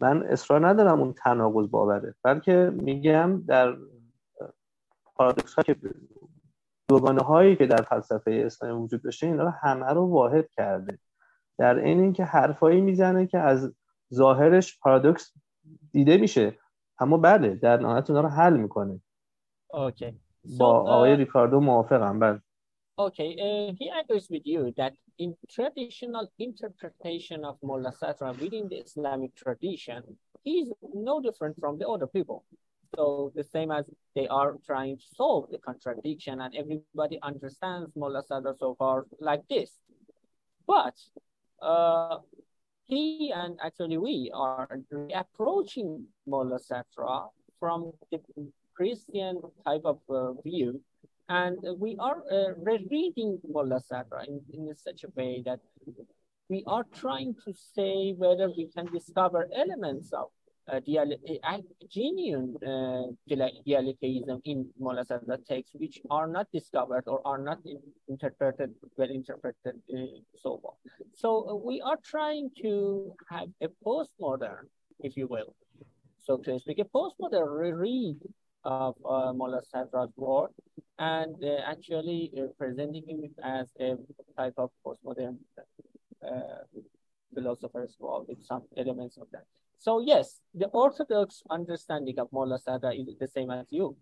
من اصرار ندارم اون تناقض باوره بلکه میگم در پارادوکس ها که دوگانه هایی که در فلسفه اسلام وجود داشته اینا رو همه رو واحد کرده. در این اینکه حرفایی می‌زنه که از ظاهرش پارادوکس دیده میشه اما بله در نهایت اونا رو حل می‌کنه. اوکی. با آقای ریکاردو موافقم بله. Okay, uh, he agrees with you that in traditional interpretation of Mullah Sadra within the Islamic tradition, he is no different from the other people. So the same as they are trying to solve the contradiction and everybody understands Mullah Sadr so far like this. But uh, he and actually we are approaching Mullah Sadra from the Christian type of uh, view and we are uh, rereading Mullah Sadra in, in such a way that we are trying to say whether we can discover elements of uh, uh genuine uh, dialetheism in Mullah Sadra texts, which are not discovered or are not in, interpreted, well interpreted uh, so far. So uh, we are trying to have a postmodern, if you will, so to speak, a postmodern reread of uh, Mullah Sadra's work and uh, actually uh, presenting him as a type of postmodern uh, philosopher as well with some elements of that. So yes, the orthodox understanding of Mullah Sadra is the same as you,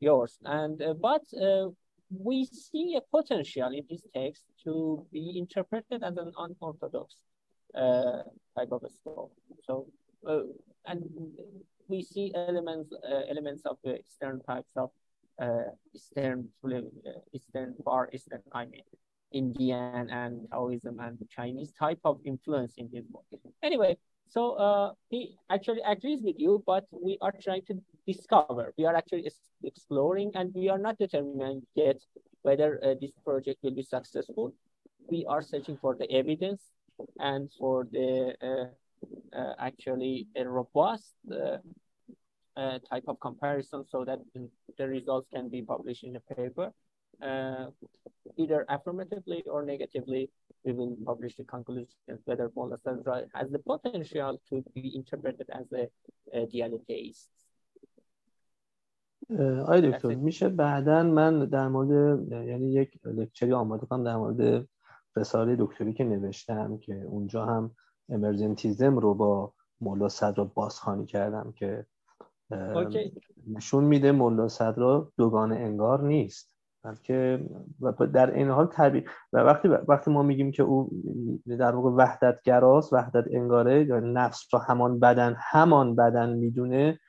yours, and uh, but uh, we see a potential in this text to be interpreted as an unorthodox uh, type of a story. So and we see elements uh, elements of the Eastern types of uh, Eastern Eastern Far Eastern, I mean, Indian and Taoism and Chinese type of influence in his book. Anyway, so uh, he actually agrees with you, but we are trying to discover. We are actually exploring, and we are not determined yet whether uh, this project will be successful. We are searching for the evidence and for the uh, uh actually a robust uh, uh, type of comparison so that the results can be published in a paper. either affirmatively or negatively we will publish the conclusions whether Molla Sadra has the potential to be interpreted as a, a dialectist. آقای دکتر میشه بعدا من در مورد یعنی یک لکچری آماده کنم در مورد رساله دکتری که نوشتم که اونجا هم امرجنتیزم رو با مولا صدر بازخوانی کردم که نشون میده مولا صدر دوگانه انگار نیست. بلکه در این حال طبیعی و وقتی وقتی ما میگیم که او در واقع وحدت گراست وحدت انگاره یا نفس را همان بدن همان بدن می‌دونه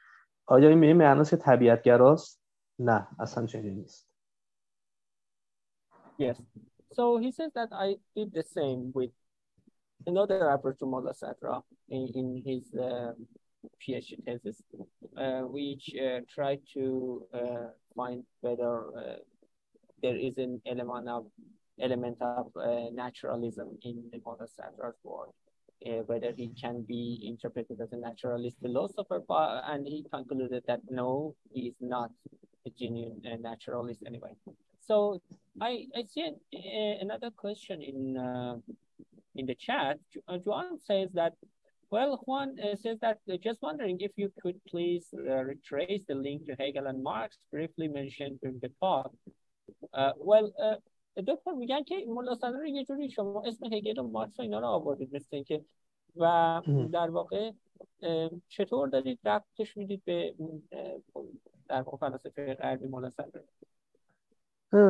آیا این معناست که طبیعت گراست نه اصلا چنین نیست. Yes. So he says that I did the same with another approach to Molla Sadra in, in his uh, PhD thesis, uh, which uh, tried to uh, find whether there is an element of element of naturalism in the Mona Sadra's work. Uh, whether he can be interpreted as a naturalist philosopher, but, and he concluded that no, he is not a genuine uh, naturalist anyway. So I, I see uh, another question in in the chat. Juan says that, well, Juan uh, says that just wondering if you could please retrace the link to Hegel and Marx briefly mentioned in the talk. Well دکتر میگن که ملا صدر یه جوری شما اسم هگل و مارکس و اینا رو آوردید مثل اینکه و در واقع چطور دارید ربطش می‌دید به در واقع فلسفه غربی صدر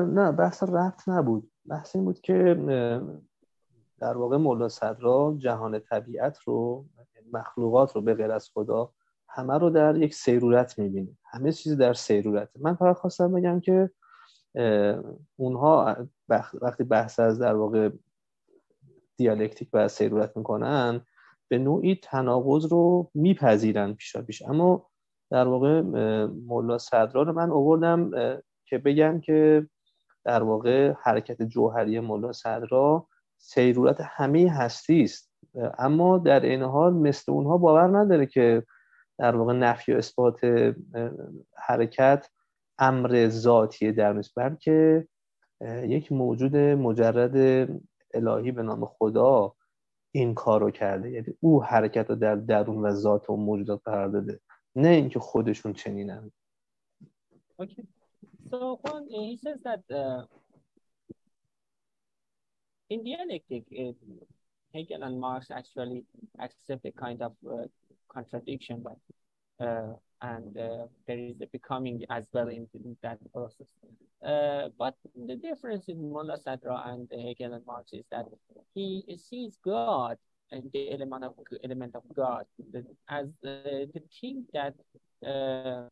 نه بحث ربط نبود بحث این بود که در واقع مولا صدرا جهان طبیعت رو مخلوقات رو به غیر از خدا همه رو در یک سیرورت می‌بینیم همه چیز در سیرورت من فقط خواستم بگم که اونها وقتی بحث از در واقع دیالکتیک و سیرورت می‌کنن به نوعی تناقض رو میپذیرن پیشا پیش. اما در واقع مولا صدرا رو من آوردم که بگم که در واقع حرکت جوهری مولا صدرا سیرورت همه هستی است. اما در این حال مثل اونها باور نداره که در واقع نفی و اثبات حرکت امر ذاتی در نیست بلکه یک موجود مجرد الهی به نام خدا این کار رو کرده. یعنی او حرکت رو در درون و ذات و موجودات قرار داده نه اینکه خودشون چنینن. Okay. So in dialectic, uh, Hegel and Marx actually accept a kind of uh, contradiction, but uh, and uh, there is a becoming as well in, in that process. Uh, but the difference in Mulla Sadra and Hegel and Marx is that he sees God and the element of element of God as the, the thing that uh,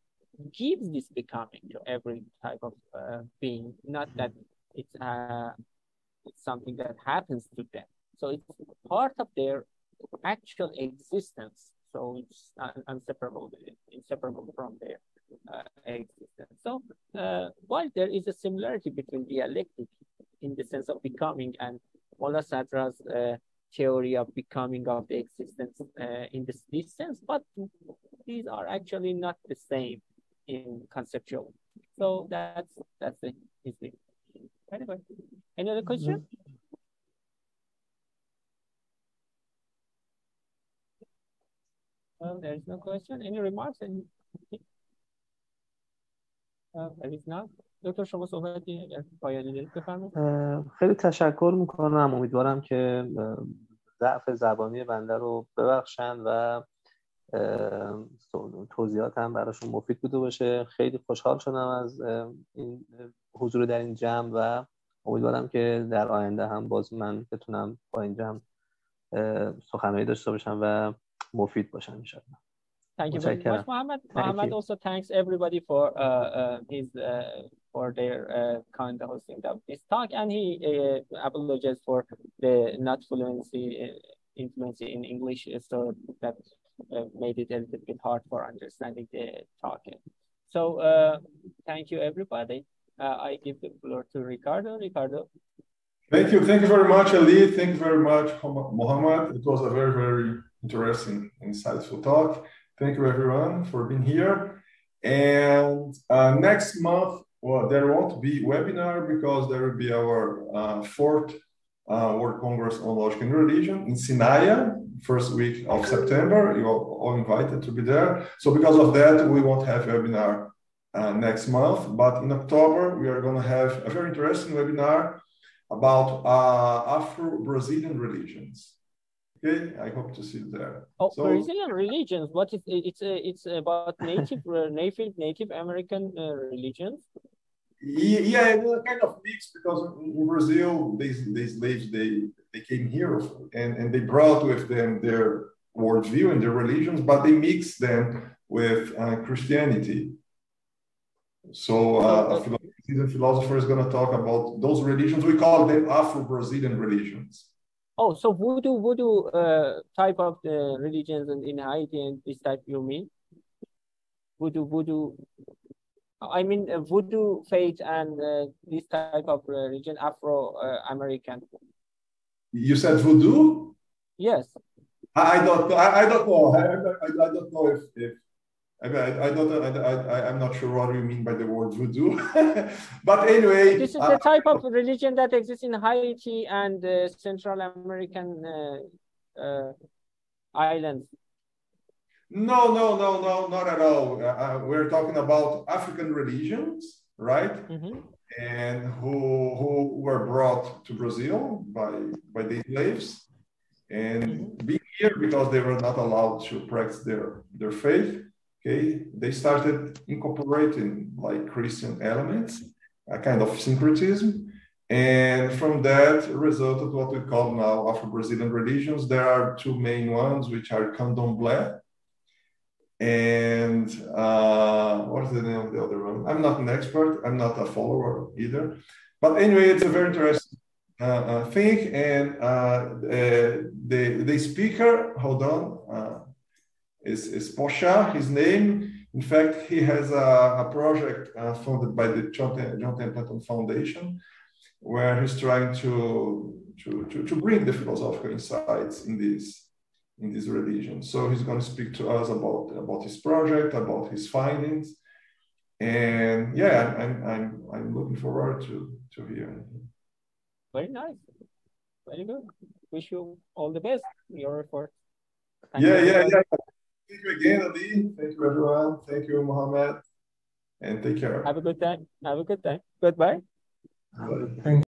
gives this becoming to every type of uh, being, not that it's, uh, it's something that happens to them. So it's part of their actual existence. So it's inseparable, inseparable from their uh, existence. So uh, while there is a similarity between dialectic in the sense of becoming and Mulla Sadra's uh, theory of becoming of the existence uh, in this, this sense, but these are actually not the same in conceptual. So that's that's the history. Anyway, any other question? Mm -hmm. Well, there is no question. Any remarks? Any... Uh, there is not. دکتر شما صحبتی پایانی دارید بفرمایید خیلی تشکر می‌کنم امیدوارم که ضعف زبانی بنده رو ببخشن و توضیحات هم براشون مفید بوده باشه خیلی خوشحال شدم از این حضور در این جمع و امیدوارم که در آینده هم باز من بتونم با این جمع سخنرانی داشته باشم و مفید باشن انشاءالله Thank you very much, Mohammed. Also thanks everybody for uh, uh, his uh, for their uh, kind hosting of this talk, and he uh, apologizes for the not fluency influence in English, so that uh, made it a little bit hard for understanding the talk. So uh, thank you, everybody. Uh, I give the floor to Ricardo. Ricardo. Thank you. Thank you very much, Ali. Thank you very much, Mohammed. It was a very, very interesting, insightful talk. Thank you everyone for being here. And uh, next month, well, there won't be webinar because there will be our uh, fourth uh, World Congress on Logic and Religion in Sinaia, first week of September. You're all invited to be there. So because of that, we won't have webinar uh, next month. But in October, we are going to have a very interesting webinar about uh, Afro-Brazilian religions. Okay, I hope to see you there. Oh, so, Brazilian religions. What is it's uh, it's about native uh, native Native American uh, religions. Yeah, kind of mix because in Brazil, these these slaves they they came here and and they brought with them their worldview and their religions, but they mix them with uh, Christianity. So uh, a philosopher is going to talk about those religions. We call them Afro-Brazilian religions. Oh, so voodoo, voodoo uh, type of the religions in, in Haiti and this type you mean? Voodoo, voodoo. I mean uh, voodoo faith and uh, this type of religion, Afro-American. You said voodoo? Yes. I, I don't. I, I don't know. I, I, I don't know if, if I, I, don't, I, I, I'm not sure what you mean by the word voodoo. but anyway. This is uh, the type of religion that exists in Haiti and uh, Central American uh, uh, islands. No, no, no, no, not at all. Uh, uh, we're talking about African religions, right? Mm -hmm. And who, who were brought to Brazil by, by the slaves and mm -hmm. being here because they were not allowed to practice their, their faith okay, they started incorporating like Christian elements, a kind of syncretism. And from that resulted what we call now Afro-Brazilian religions. There are two main ones, which are Candomblé and uh, what's the name of the other one? I'm not an expert. I'm not a follower either. But anyway, it's a very interesting uh, uh, thing. And uh, the, the speaker, hold on, uh, is, is Posha, his name. In fact, he has a, a project uh, funded by the John, John Templeton Foundation where he's trying to, to, to, to bring the philosophical insights in this in this religion. So he's going to speak to us about about his project, about his findings, and yeah, I'm I'm I'm looking forward to to hearing. Very nice, very good. Wish you all the best in your effort. Thank yeah, yeah, yeah. Thank you again, Ali. Thank you, everyone. Thank you, Mohammed. And take care. Have a good time. Have a good time. Goodbye. Bye. Thank